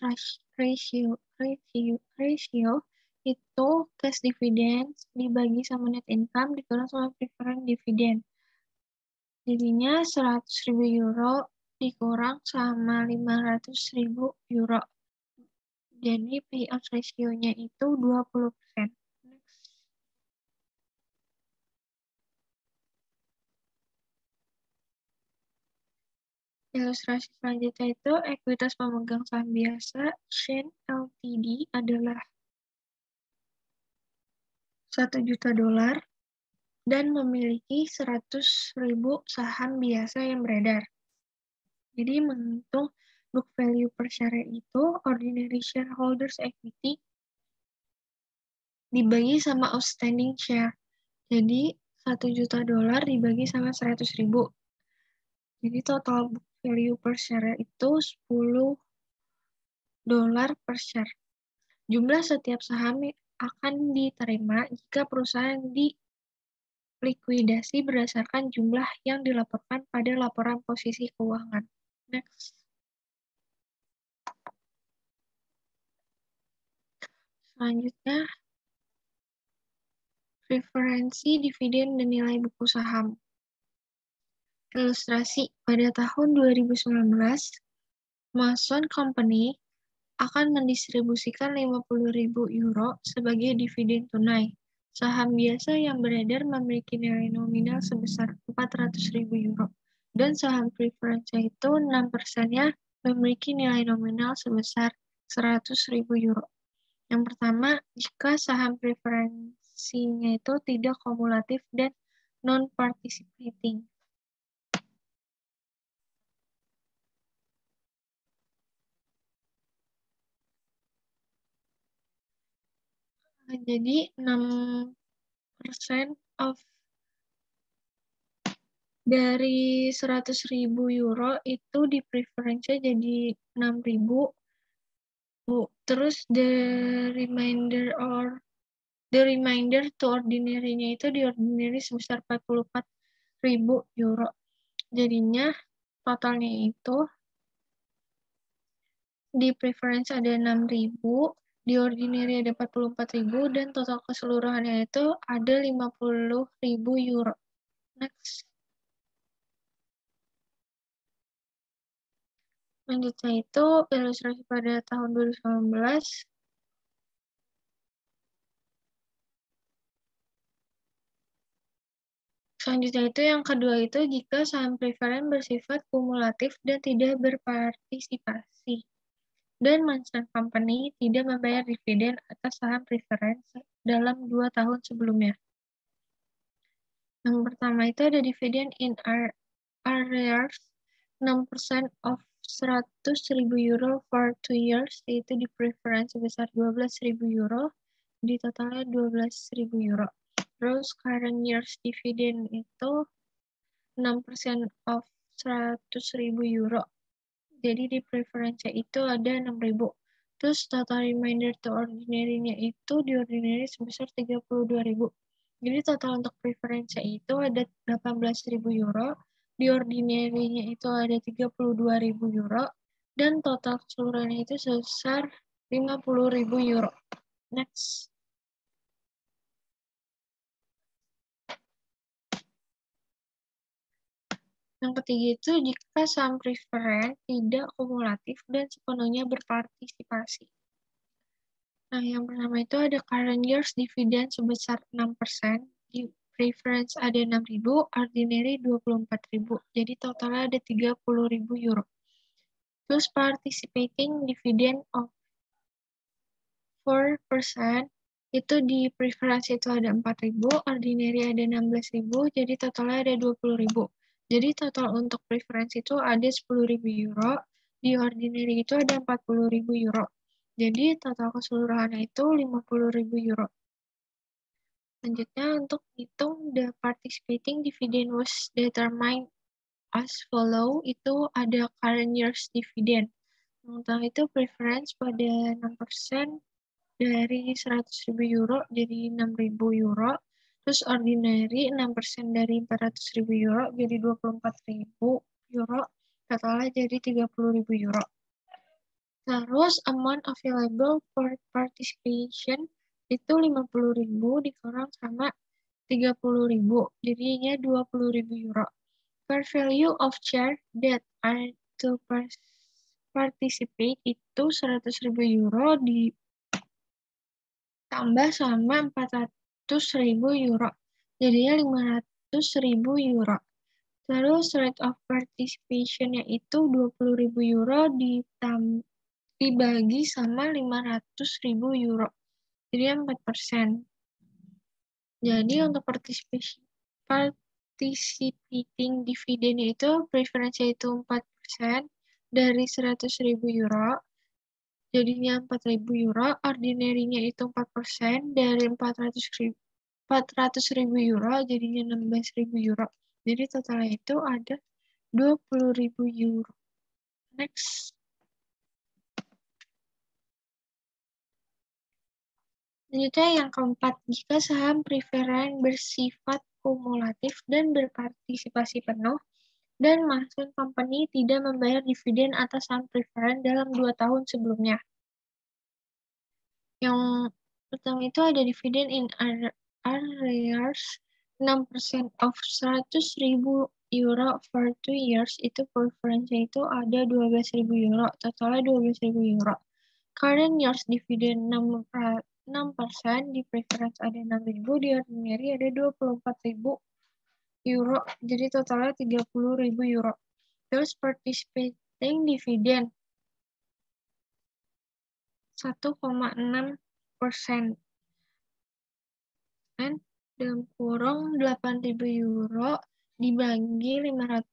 ratio, ratio, ratio itu cash dividend dibagi sama net income dikurang sama preferen dividend. Jadinya 100.000 euro dikurang sama 500.000 euro. Jadi payout ratio-nya itu 20%. Ilustrasi selanjutnya itu ekuitas pemegang saham biasa Shen Ltd adalah 1 juta dolar dan memiliki 100 ribu saham biasa yang beredar. Jadi menghitung book value per share itu ordinary shareholders equity dibagi sama outstanding share. Jadi 1 juta dolar dibagi sama 100 ribu. Jadi total book value per share itu 10 dolar per share. Jumlah setiap saham akan diterima jika perusahaan di likuidasi berdasarkan jumlah yang dilaporkan pada laporan posisi keuangan. Next. Selanjutnya, referensi dividen dan nilai buku saham. Ilustrasi, pada tahun 2019, Mason Company akan mendistribusikan 50.000 euro sebagai dividen tunai. Saham biasa yang beredar memiliki nilai nominal sebesar 400.000 euro, dan saham preferensi itu 6 persennya memiliki nilai nominal sebesar 100.000 euro. Yang pertama, jika saham preferensinya itu tidak kumulatif dan non-participating. Jadi 6% of dari 100.000 euro itu di preferensi jadi 6.000 Bu, terus the remainder or the remainder to ordinary-nya itu di ordinary sebesar 44 ribu euro. Jadinya totalnya itu di preference ada 6 ribu, di ordinary ada 44 ribu, dan total keseluruhannya itu ada 50 ribu euro. Next. Selanjutnya itu ilustrasi pada tahun 2019. Selanjutnya itu yang kedua itu jika saham preferen bersifat kumulatif dan tidak berpartisipasi. Dan Manson Company tidak membayar dividen atas saham preferen dalam dua tahun sebelumnya. Yang pertama itu ada dividen in arrears 6% of 100.000 euro for two years, yaitu di preference sebesar 12.000 euro, di totalnya 12.000 euro. Terus current year's dividend itu 6% of 100.000 euro. Jadi di preference itu ada 6.000. Terus total remainder to ordinary-nya itu di ordinary sebesar 32.000. Jadi total untuk preference itu ada 18.000 euro, di ordinary-nya itu ada 32.000 euro, dan total keseluruhannya itu sebesar 50.000 euro. Next. Yang ketiga itu jika saham preferen tidak kumulatif dan sepenuhnya berpartisipasi. Nah, yang pertama itu ada current year's dividend sebesar 6%, di preference ada 6.000, ordinary 24.000. Jadi totalnya ada 30.000 euro. Terus participating dividend of 4% itu di preference itu ada 4.000, ordinary ada 16.000, jadi totalnya ada 20.000. Jadi total untuk preference itu ada 10.000 euro, di ordinary itu ada 40.000 euro. Jadi total keseluruhannya itu 50.000 euro. Selanjutnya untuk hitung the participating dividend was determined as follow itu ada current year's dividend. Untuk itu preference pada 6% dari 100.000 euro jadi 6.000 euro Terus ordinary 6% dari 400.000 euro jadi 24.000 euro. Totalnya jadi 30.000 euro. Terus amount available for participation itu 50.000 dikurang sama 30.000. Jadinya 20.000 euro. Per value of share that are to participate itu 100.000 euro ditambah sama 400 ribu euro. Jadinya 500 ribu euro. Terus rate of participation yaitu 20 ribu euro ditam dibagi sama 500 ribu euro. Jadi 4 persen. Jadi untuk participation participating dividend itu preference itu 4 persen dari 100 ribu euro jadinya 4.000 euro, ordinary-nya itu 4% dari 400 ribu euro, jadinya 16.000 euro. Jadi totalnya itu ada 20.000 euro. Next. Selanjutnya yang keempat, jika saham preferen bersifat kumulatif dan berpartisipasi penuh, dan Mahsun Company tidak membayar dividen atas saham preferen dalam dua tahun sebelumnya. Yang pertama itu ada dividen in arrears 6% of 100.000 euro for 2 years itu preference itu ada 12.000 euro, totalnya 12.000 euro. Current years dividen 6, 6% di preference ada 6.000, di ordinary ada 24.000 euro, jadi totalnya 30.000 euro. Terus participating dividend 1,6 persen. Dan dalam kurung 8.000 euro dibagi 500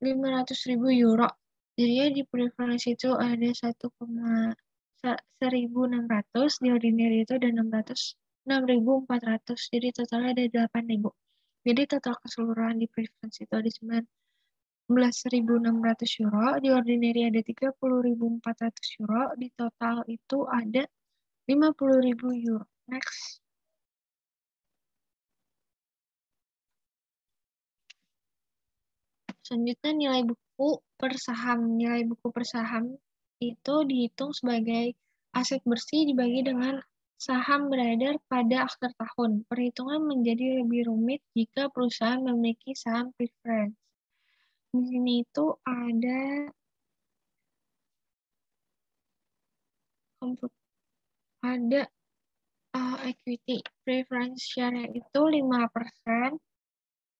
500 ribu euro. Jadi di preference itu ada 1, 1600, di ordinary itu ada 600 6.400, jadi totalnya ada 8.000. Jadi total keseluruhan di preference itu ada 19.600 euro, di ordinary ada 30.400 euro, di total itu ada 50.000 euro. Next. Selanjutnya nilai buku per saham. Nilai buku per saham itu dihitung sebagai aset bersih dibagi dengan saham beredar pada akhir tahun. Perhitungan menjadi lebih rumit jika perusahaan memiliki saham preference. Di sini itu ada ada uh, equity preference share itu 5%,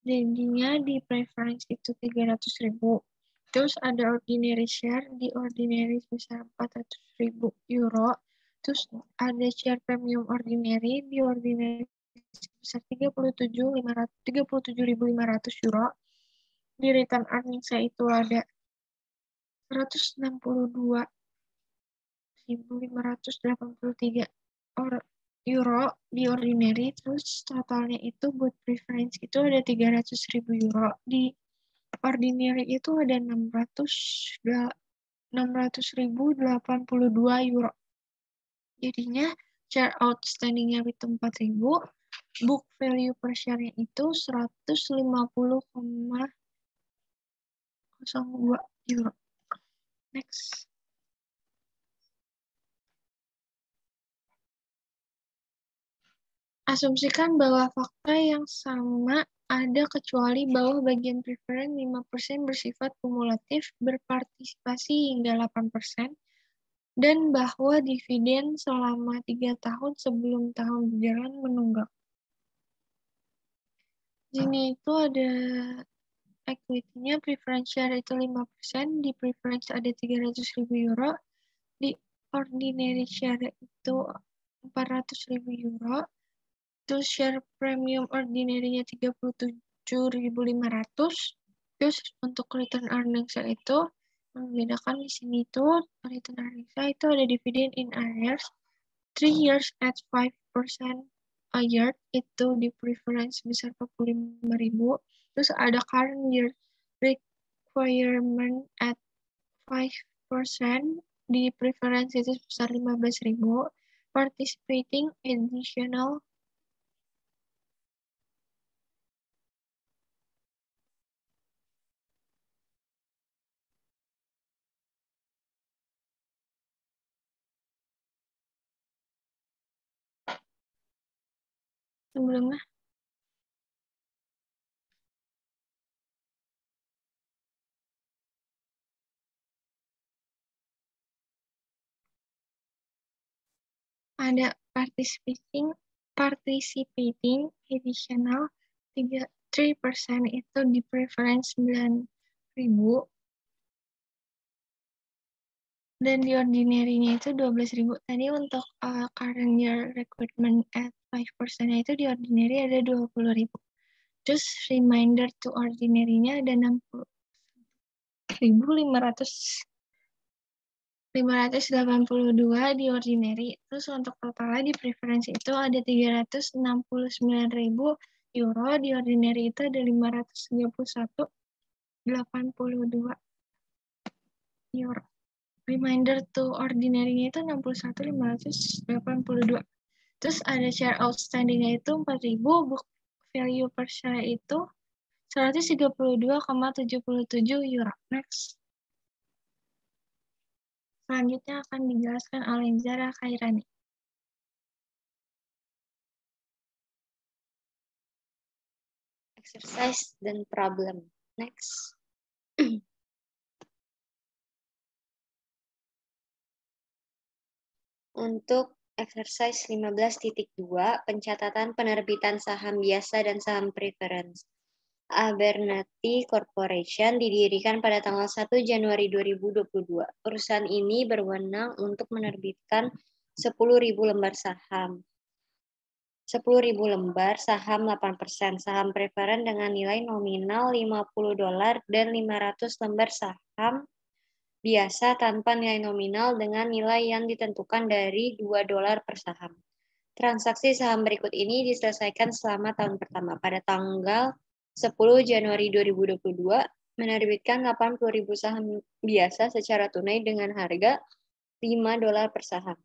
jadinya di preference itu 300 ribu. Terus ada ordinary share, di ordinary sebesar 400 ribu euro, Terus ada share premium ordinary di ordinary sebesar 37.500 euro. Di return earning saya itu ada 162.583 euro di ordinary. Terus totalnya itu buat preference itu ada 300.000 euro. Di ordinary itu ada 600 600.082 euro. Jadinya share outstandingnya itu 4.000, book value per share-nya itu 150,02. euro. Next. Asumsikan bahwa fakta yang sama ada kecuali bahwa bagian preferen 5% bersifat kumulatif berpartisipasi hingga 8%, dan bahwa dividen selama tiga tahun sebelum tahun berjalan menunggak. Sini itu ada equity-nya, preference share itu 5%, di preference ada 300 ribu euro, di ordinary share itu 400 ribu euro, itu share premium ordinary-nya 37.500. Terus untuk return earnings itu membedakan di sini itu return earnings itu ada dividen in arrears 3 years at 5% a year itu di preference besar 45.000. Terus ada current year requirement at 5% di preference itu sebesar 15.000. Participating additional sebelumnya ada participating participating additional 3 3% itu di preference 9.000 dan di ordinary-nya itu 12.000. Tadi untuk uh, current year recruitment at 5% itu di ordinary ada 20.000. Terus reminder to ordinary-nya ada 60.500 582 di ordinary. Terus untuk totalnya di preference itu ada 369.000 euro, di ordinary itu ada 531 82 euro. Reminder to ordinary-nya itu 61.582. Terus ada share outstanding-nya itu 4.000, book value per share itu 132,77 euro. Next. Selanjutnya akan dijelaskan oleh Zara Khairani. Exercise dan problem. Next. Untuk exercise 15.2, pencatatan penerbitan saham biasa dan saham preference. Abernathy Corporation didirikan pada tanggal 1 Januari 2022. Perusahaan ini berwenang untuk menerbitkan 10.000 lembar saham. 10.000 lembar saham 8%, saham preferen dengan nilai nominal 50 dolar dan 500 lembar saham biasa tanpa nilai nominal dengan nilai yang ditentukan dari 2 dolar per saham. Transaksi saham berikut ini diselesaikan selama tahun pertama pada tanggal 10 Januari 2022 menerbitkan 80.000 saham biasa secara tunai dengan harga 5 dolar per saham.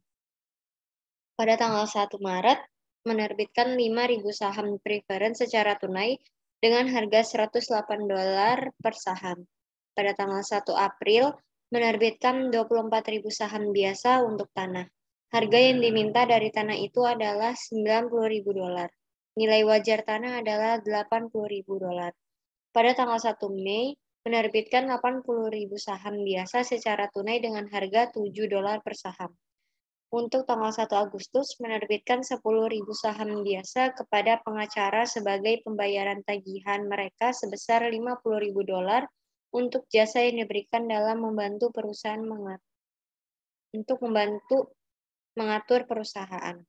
Pada tanggal 1 Maret, menerbitkan 5.000 saham preference secara tunai dengan harga 108 dolar per saham. Pada tanggal 1 April, menerbitkan 24.000 saham biasa untuk tanah. Harga yang diminta dari tanah itu adalah 90.000 dolar. Nilai wajar tanah adalah 80.000 dolar. Pada tanggal 1 Mei, menerbitkan 80.000 saham biasa secara tunai dengan harga 7 dolar per saham. Untuk tanggal 1 Agustus, menerbitkan 10.000 saham biasa kepada pengacara sebagai pembayaran tagihan mereka sebesar 50.000 dolar untuk jasa yang diberikan dalam membantu perusahaan mengatur, untuk membantu mengatur perusahaan.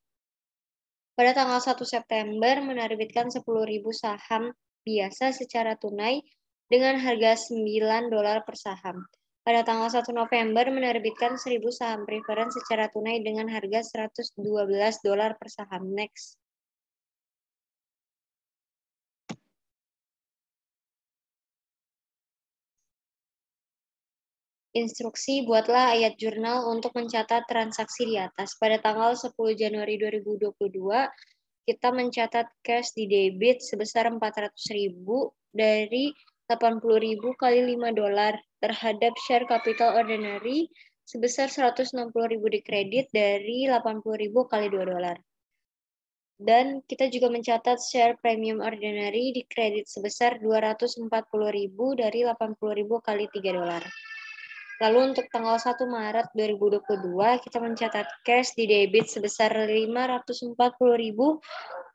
Pada tanggal 1 September menerbitkan 10.000 saham biasa secara tunai dengan harga 9 dolar per saham. Pada tanggal 1 November menerbitkan 1.000 saham preference secara tunai dengan harga 112 dolar per saham. Next. Instruksi buatlah ayat jurnal untuk mencatat transaksi di atas. Pada tanggal 10 Januari 2022, kita mencatat cash di debit sebesar 400.000 dari 80.000 kali 5 dolar. terhadap share capital ordinary sebesar 160.000 dikredit dari 80.000 kali 2 dolar. Dan kita juga mencatat share premium ordinary di kredit sebesar 240.000 dari 80.000 kali 3 dolar. Lalu untuk tanggal 1 Maret 2022 kita mencatat cash di debit sebesar 540.000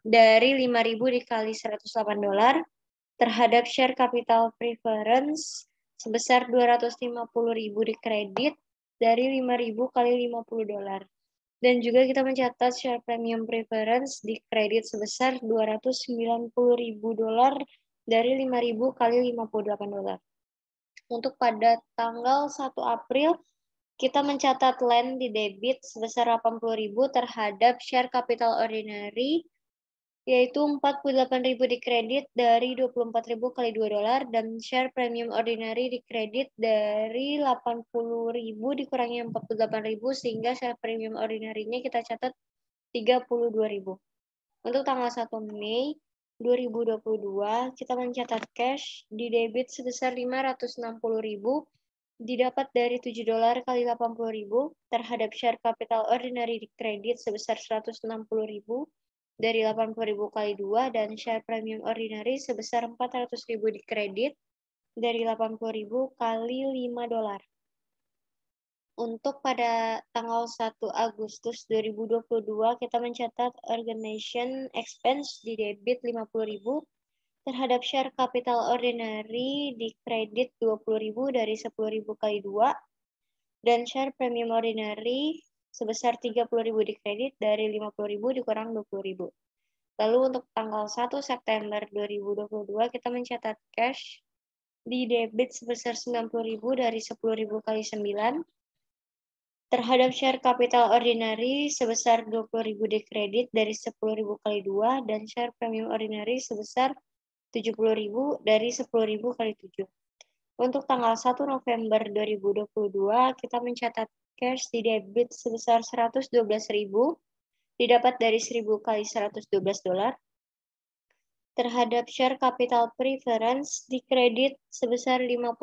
dari 5.000 dikali 108 dolar terhadap share capital preference sebesar 250.000 di kredit dari 5.000 kali 50 dolar. Dan juga kita mencatat share premium preference di kredit sebesar 290.000 dolar dari 5.000 kali 58 dolar. Untuk pada tanggal 1 April, kita mencatat land di debit sebesar 80.000 terhadap share capital ordinary yaitu 48.000 di kredit dari 24.000 kali 2 dolar dan share premium ordinary di kredit dari 80.000 dikurangi 48.000 sehingga share premium ordinary-nya kita catat 32.000. Untuk tanggal 1 Mei 2022 kita mencatat cash di debit sebesar 560.000 didapat dari 7 dolar kali 80.000 terhadap share capital ordinary di kredit sebesar 160.000 dari 80.000 kali 2 dan share premium ordinary sebesar 400.000 di kredit dari 80.000 kali 5 dolar. Untuk pada tanggal 1 Agustus 2022 kita mencatat organization expense di debit 50.000 terhadap share capital ordinary di kredit 20.000 dari 10.000 kali 2 dan share premium ordinary sebesar 30.000 di kredit dari 50.000 dikurang 20.000. Lalu untuk tanggal 1 September 2022 kita mencatat cash di debit sebesar 90.000 dari 10.000 kali 9 terhadap share capital ordinary sebesar 20.000 di kredit dari 10.000 kali 2 dan share premium ordinary sebesar 70.000 dari 10.000 kali 7. Untuk tanggal 1 November 2022 kita mencatat cash di debit sebesar 112.000 didapat dari 1000 kali 112 dolar terhadap share capital preference di kredit sebesar 50.000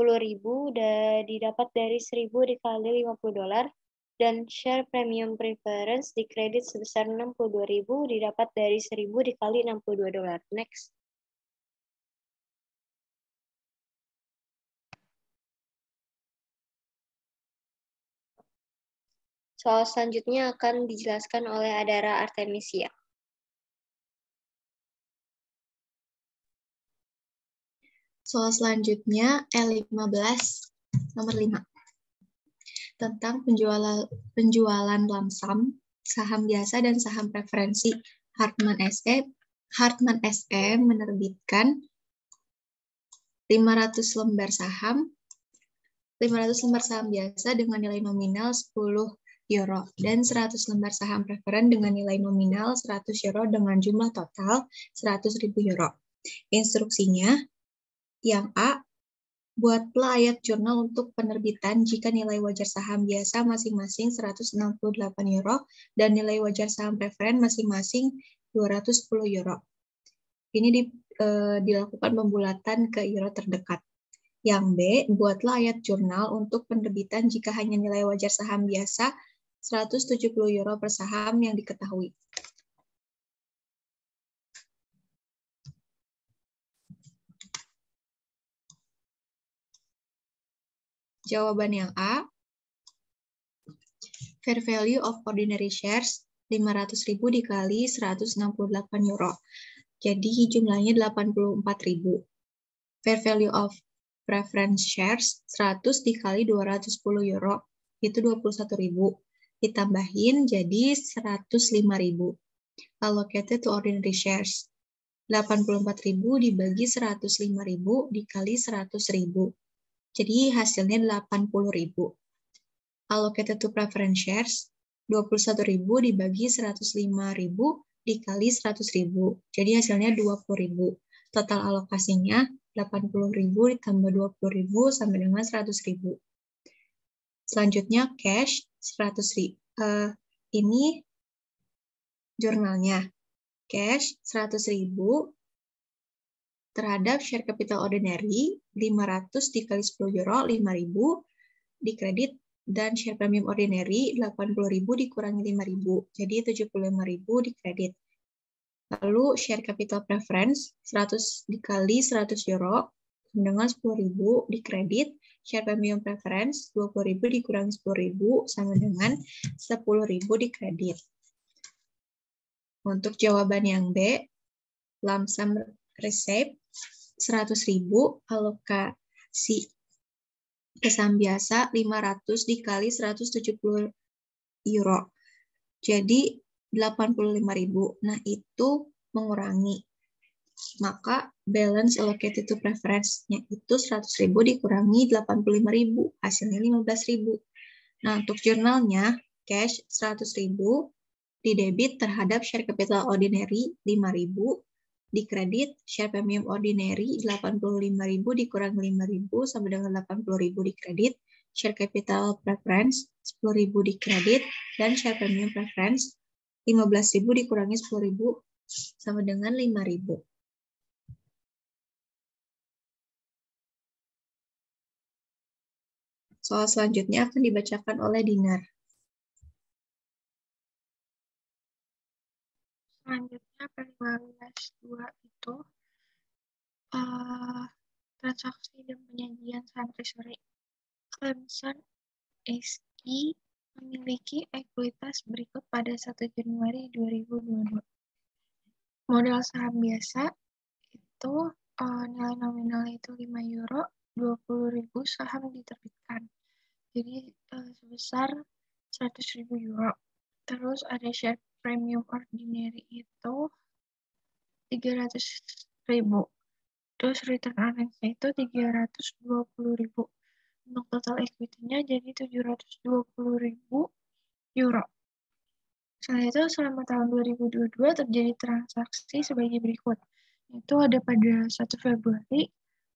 dan didapat dari 1000 dikali 50 dolar dan share premium preference di kredit sebesar 62.000 didapat dari 1000 dikali 62 dolar. Next. Soal selanjutnya akan dijelaskan oleh Adara Artemisia. Soal selanjutnya L15 nomor 5 tentang penjualan penjualan lamsam, saham biasa dan saham preferensi. Hartman SE Hartman SE menerbitkan 500 lembar saham 500 lembar saham biasa dengan nilai nominal 10 euro dan 100 lembar saham preferen dengan nilai nominal 100 euro dengan jumlah total 100.000 euro. Instruksinya, yang A, buatlah ayat jurnal untuk penerbitan jika nilai wajar saham biasa masing-masing 168 euro dan nilai wajar saham preferen masing-masing 210 euro. Ini di, e, dilakukan pembulatan ke euro terdekat. Yang B, buatlah ayat jurnal untuk penerbitan jika hanya nilai wajar saham biasa 170 euro per saham yang diketahui. Jawaban yang A, fair value of ordinary shares 500.000 dikali 168 euro. Jadi jumlahnya 84.000. Fair value of preference shares 100 dikali 210 euro. Itu 21.000 ditambahin jadi 105.000. Allocated to ordinary shares. 84.000 dibagi 105.000 dikali 100.000. Jadi hasilnya 80.000. Allocated to preference shares. 21.000 dibagi 105.000 dikali 100.000. Jadi hasilnya 20.000. Total alokasinya 80.000 ditambah 20.000 sampai dengan 100.000. Selanjutnya cash 100 ribu. Uh, ini jurnalnya. Cash 100 ribu terhadap share capital ordinary 500 dikali 10 euro 5000 dikredit dan share premium ordinary 80.000 dikurangi 5.000 jadi 75.000 dikredit. Lalu share capital preference 100 dikali 100 euro dengan 10.000 dikredit, share premium preference 20.000 dikurangi 10.000 sama dengan 10.000 dikredit. Untuk jawaban yang B, lamsam resep 100 ribu alokasi pesan biasa 500 dikali 170 euro. Jadi 85 ribu Nah, itu mengurangi. Maka balance allocated to preference-nya itu 100 ribu dikurangi 85 ribu hasilnya 15 ribu Nah, untuk jurnalnya cash 100 ribu di debit terhadap share capital ordinary 5.000 di kredit share premium ordinary 85.000 dikurangi 5.000 sama dengan 80.000 di kredit, share capital preference 10.000 di kredit, dan share premium preference 15.000 dikurangi 10.000 sama dengan 5.000. Soal selanjutnya akan dibacakan oleh Dinar. Selanjutnya P15.2 itu uh, transaksi dan penyajian saham treasury. Clemson SI memiliki ekuitas berikut pada 1 Januari 2022. Modal saham biasa itu uh, nilai nominal itu 5 euro, 20.000 saham diterbitkan. Jadi uh, sebesar 100.000 euro. Terus ada share premium ordinary itu 300 ribu. Terus return earnings itu 320 ribu. Untuk total equity-nya jadi 720 ribu euro. Selain itu, selama tahun 2022 terjadi transaksi sebagai berikut. Itu ada pada 1 Februari,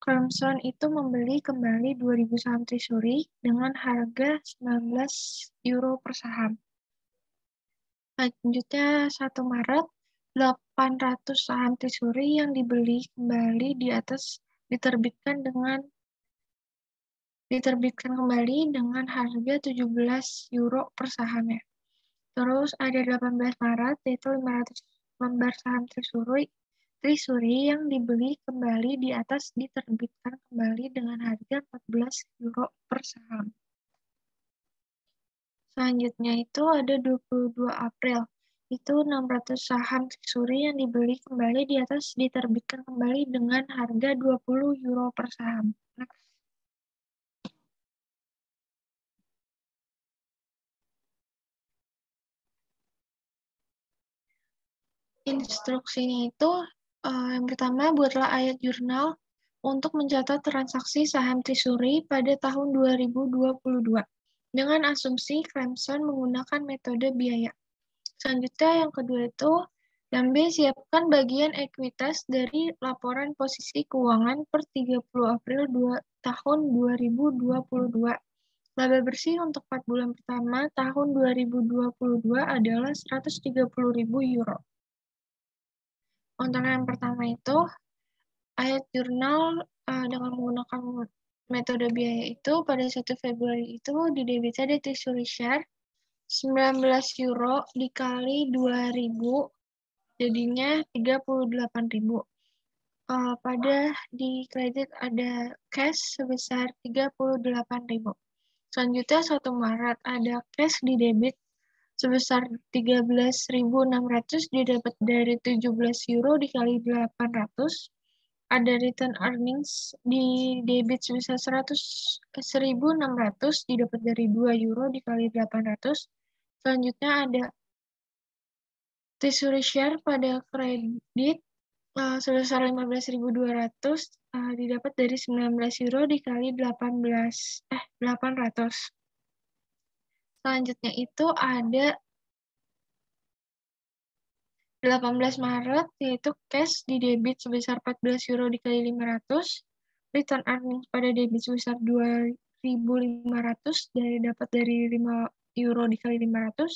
Clemson itu membeli kembali 2000 saham treasury dengan harga 19 euro per saham. Selanjutnya 1 Maret, 800 saham Treasury yang dibeli kembali di atas diterbitkan dengan diterbitkan kembali dengan harga 17 euro per sahamnya. Terus ada 18 Maret yaitu 500 lembar saham Treasury Treasury yang dibeli kembali di atas diterbitkan kembali dengan harga 14 euro per saham. Selanjutnya itu ada 22 April. Itu 600 saham Treasury yang dibeli kembali di atas diterbitkan kembali dengan harga 20 euro per saham. Instruksinya itu uh, yang pertama buatlah ayat jurnal untuk mencatat transaksi saham Treasury pada tahun 2022 dengan asumsi Clemson menggunakan metode biaya. Selanjutnya yang kedua itu, yang B, siapkan bagian ekuitas dari laporan posisi keuangan per 30 April 2, tahun 2022. Laba bersih untuk 4 bulan pertama tahun 2022 adalah 130.000 euro. Untuk yang pertama itu, ayat jurnal uh, dengan menggunakan metode biaya itu pada 1 Februari itu di debit saya di treasury share 19 euro dikali 2000 jadinya 38.000. Uh, pada di kredit ada cash sebesar 38.000. Selanjutnya 1 Maret ada cash di debit sebesar 13.600 didapat dari 17 euro dikali 800 ada return earnings di debit sebesar 100 1.600 didapat dari 2 euro dikali 800. Selanjutnya ada treasury share pada kredit uh, sebesar 15.200 uh, didapat dari 19 euro dikali 18 eh 800. Selanjutnya itu ada 18 Maret yaitu cash di debit sebesar 14 euro dikali 500, return earnings pada debit sebesar 2.500 dari dapat dari 5 euro dikali 500,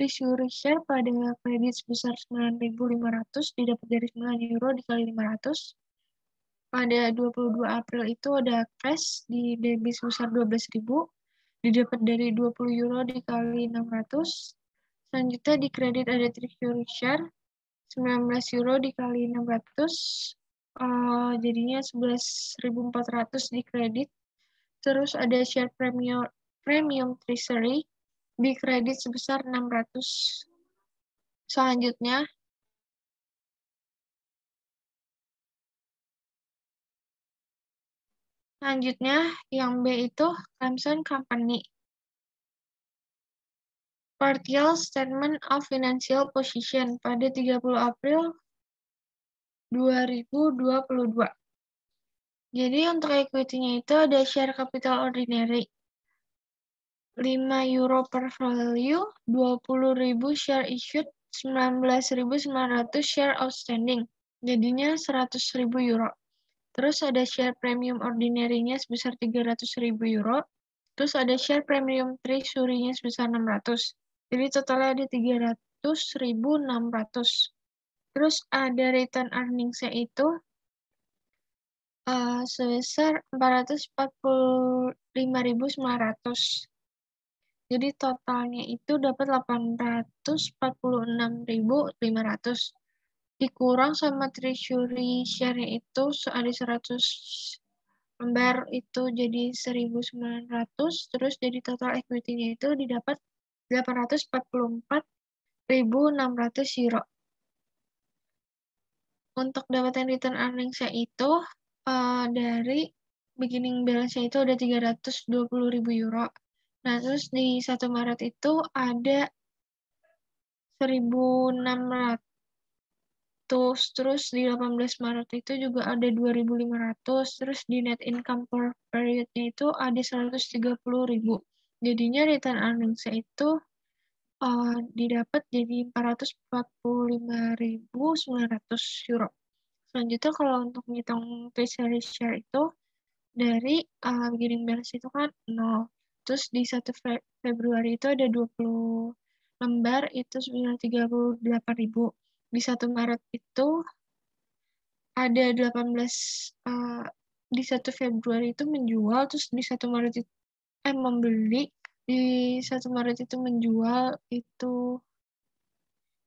treasury share pada kredit sebesar 9.500 didapat dari 9 euro dikali 500, pada 22 April itu ada cash di debit sebesar 12.000, didapat dari 20 euro dikali 600. Selanjutnya di kredit ada treasury share 19 euro dikali 600 uh, jadinya 11.400 di kredit. Terus ada share premium premium treasury di kredit sebesar 600. Selanjutnya Selanjutnya, yang B itu Clemson Company. Partial Statement of Financial Position pada 30 April 2022. Jadi untuk equity-nya itu ada share capital ordinary 5 euro per value, 20.000 share issued, 19.900 share outstanding. Jadinya 100.000 euro. Terus ada share premium ordinary-nya sebesar 300.000 euro. Terus ada share premium treasury-nya sebesar 600. Jadi totalnya ada 300.600. Terus ada return earnings-nya itu uh, sebesar 445.900. Jadi totalnya itu dapat 846.500 dikurang sama treasury share itu ada 100 lembar itu jadi 1900 terus jadi total equity-nya itu didapat 844.600 euro. Untuk dapatkan return earnings-nya itu uh, dari beginning balance-nya itu ada 320.000 euro. Nah, terus di 1 Maret itu ada 1.600 terus di 18 Maret itu juga ada 2.500, terus di net income per periodnya itu ada 130.000. Jadinya return earnings itu uh, didapat jadi 445.900 euro. Selanjutnya kalau untuk menghitung treasury share itu dari uh, beginning balance itu kan 0. Terus di 1 Februari itu ada 20 lembar itu sebenarnya 38.000 di 1 Maret itu ada 18 uh, eh, di 1 Februari itu menjual terus di 1 Maret itu eh membeli di 1 Maret itu menjual itu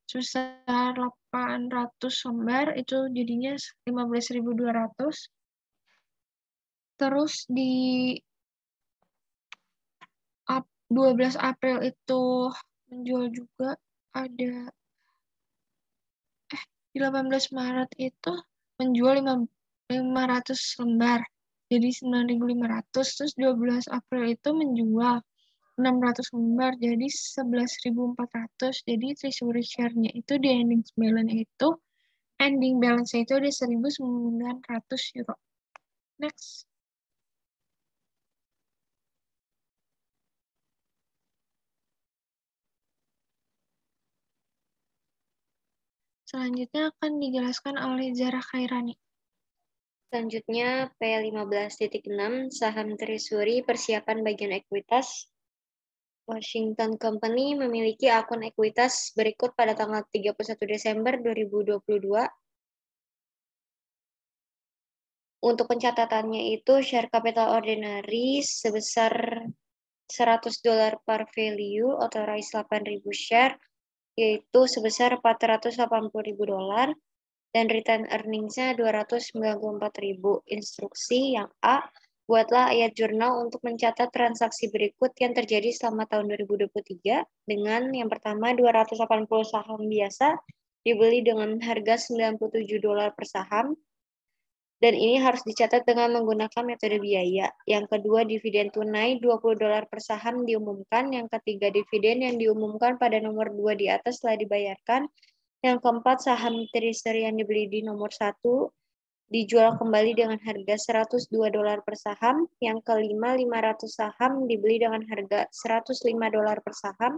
sebesar 800 lembar itu jadinya 15.200 terus di 12 April itu menjual juga ada di 18 Maret itu menjual 500 lembar jadi 9.500 terus 12 April itu menjual 600 lembar jadi 11.400 jadi treasury share-nya itu di ending balance itu ending balance itu di 1.900 euro. Next. Selanjutnya akan dijelaskan oleh Zara Khairani. Selanjutnya P15.6 saham treasury persiapan bagian ekuitas. Washington Company memiliki akun ekuitas berikut pada tanggal 31 Desember 2022. Untuk pencatatannya itu share capital ordinary sebesar 100 dolar per value, authorized 8.000 share, yaitu sebesar 480.000 dolar dan return earnings-nya 294.000. Instruksi yang A, buatlah ayat jurnal untuk mencatat transaksi berikut yang terjadi selama tahun 2023 dengan yang pertama 280 saham biasa dibeli dengan harga 97 dolar per saham, dan ini harus dicatat dengan menggunakan metode biaya. Yang kedua, dividen tunai 20 dolar per saham diumumkan. Yang ketiga, dividen yang diumumkan pada nomor 2 di atas telah dibayarkan. Yang keempat, saham treasury yang dibeli di nomor 1 dijual kembali dengan harga 102 dolar per saham. Yang kelima, 500 saham dibeli dengan harga 105 dolar per saham.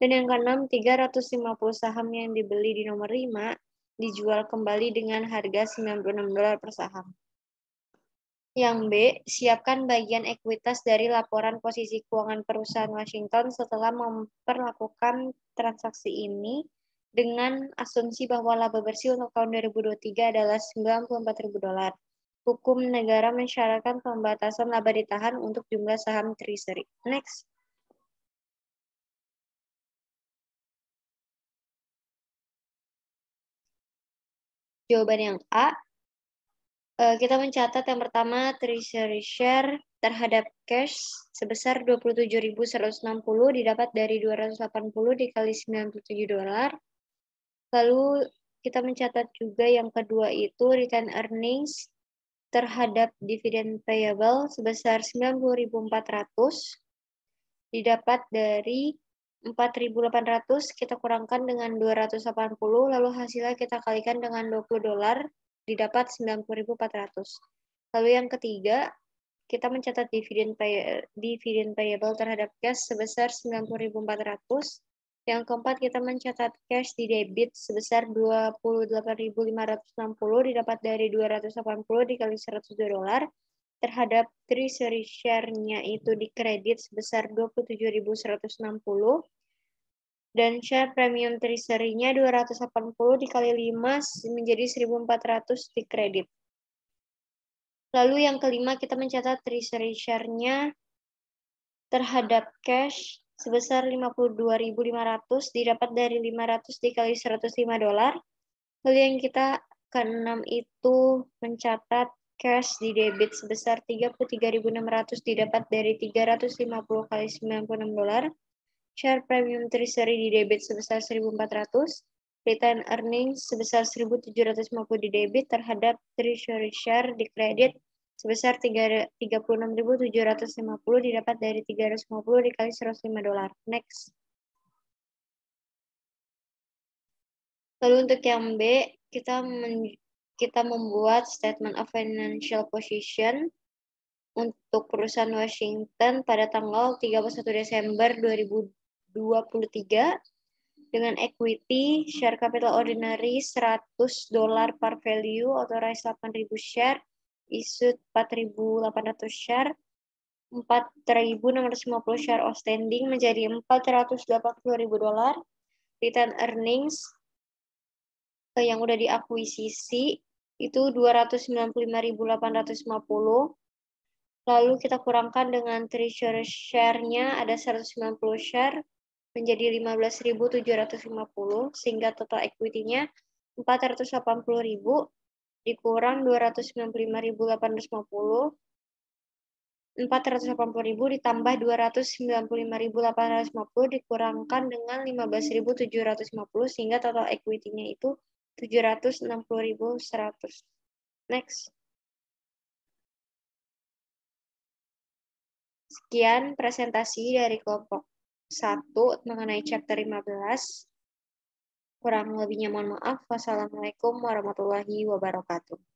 Dan yang keenam, 350 saham yang dibeli di nomor 5 dijual kembali dengan harga 96 dolar per saham. Yang B, siapkan bagian ekuitas dari laporan posisi keuangan perusahaan Washington setelah memperlakukan transaksi ini dengan asumsi bahwa laba bersih untuk tahun 2023 adalah 94.000 dolar. hukum negara mensyaratkan pembatasan laba ditahan untuk jumlah saham treasury. Next. Jawaban yang A. Eh, kita mencatat yang pertama treasury share terhadap cash sebesar 27.160 didapat dari 280 dikali 97 dolar. Lalu kita mencatat juga yang kedua itu return earnings terhadap dividen payable sebesar 90.400 didapat dari 4.800 kita kurangkan dengan 280 lalu hasilnya kita kalikan dengan 20 dolar didapat 90.400. Lalu yang ketiga kita mencatat dividen pay, dividen payable terhadap cash sebesar 90.400 yang keempat, kita mencatat cash di debit sebesar 28.560 didapat dari 280 dikali 100 dolar terhadap treasury share-nya itu di kredit sebesar 27.160 dan share premium treasury-nya 280 dikali 5 menjadi 1.400 di kredit. Lalu yang kelima kita mencatat treasury share-nya terhadap cash sebesar 52.500 didapat dari 500 dikali 105 dolar. Lalu yang kita keenam itu mencatat cash di debit sebesar 33.600 didapat dari 350 kali 96 dolar. Share premium treasury di debit sebesar 1.400. Return earnings sebesar 1.750 di debit terhadap treasury share di kredit sebesar 36.750 didapat dari 350 dikali 105 dolar. Next. Lalu untuk yang B, kita men, kita membuat statement of financial position untuk perusahaan Washington pada tanggal 31 Desember 2023 dengan equity share capital ordinary 100 dolar per value authorized 8.000 share issued 4.800 share, 4.650 share outstanding menjadi 480.000 dolar. Return earnings yang udah diakuisisi itu 295.850. Lalu kita kurangkan dengan treasury share-nya ada 190 share menjadi 15.750 sehingga total equity-nya 480.000 dikurang 295.850 480.000 ditambah 295.850 dikurangkan dengan 15.750 sehingga total equity-nya itu 760.100. Next. Sekian presentasi dari kelompok 1 mengenai chapter 15. Kurang lebihnya mohon maaf. Wassalamualaikum warahmatullahi wabarakatuh.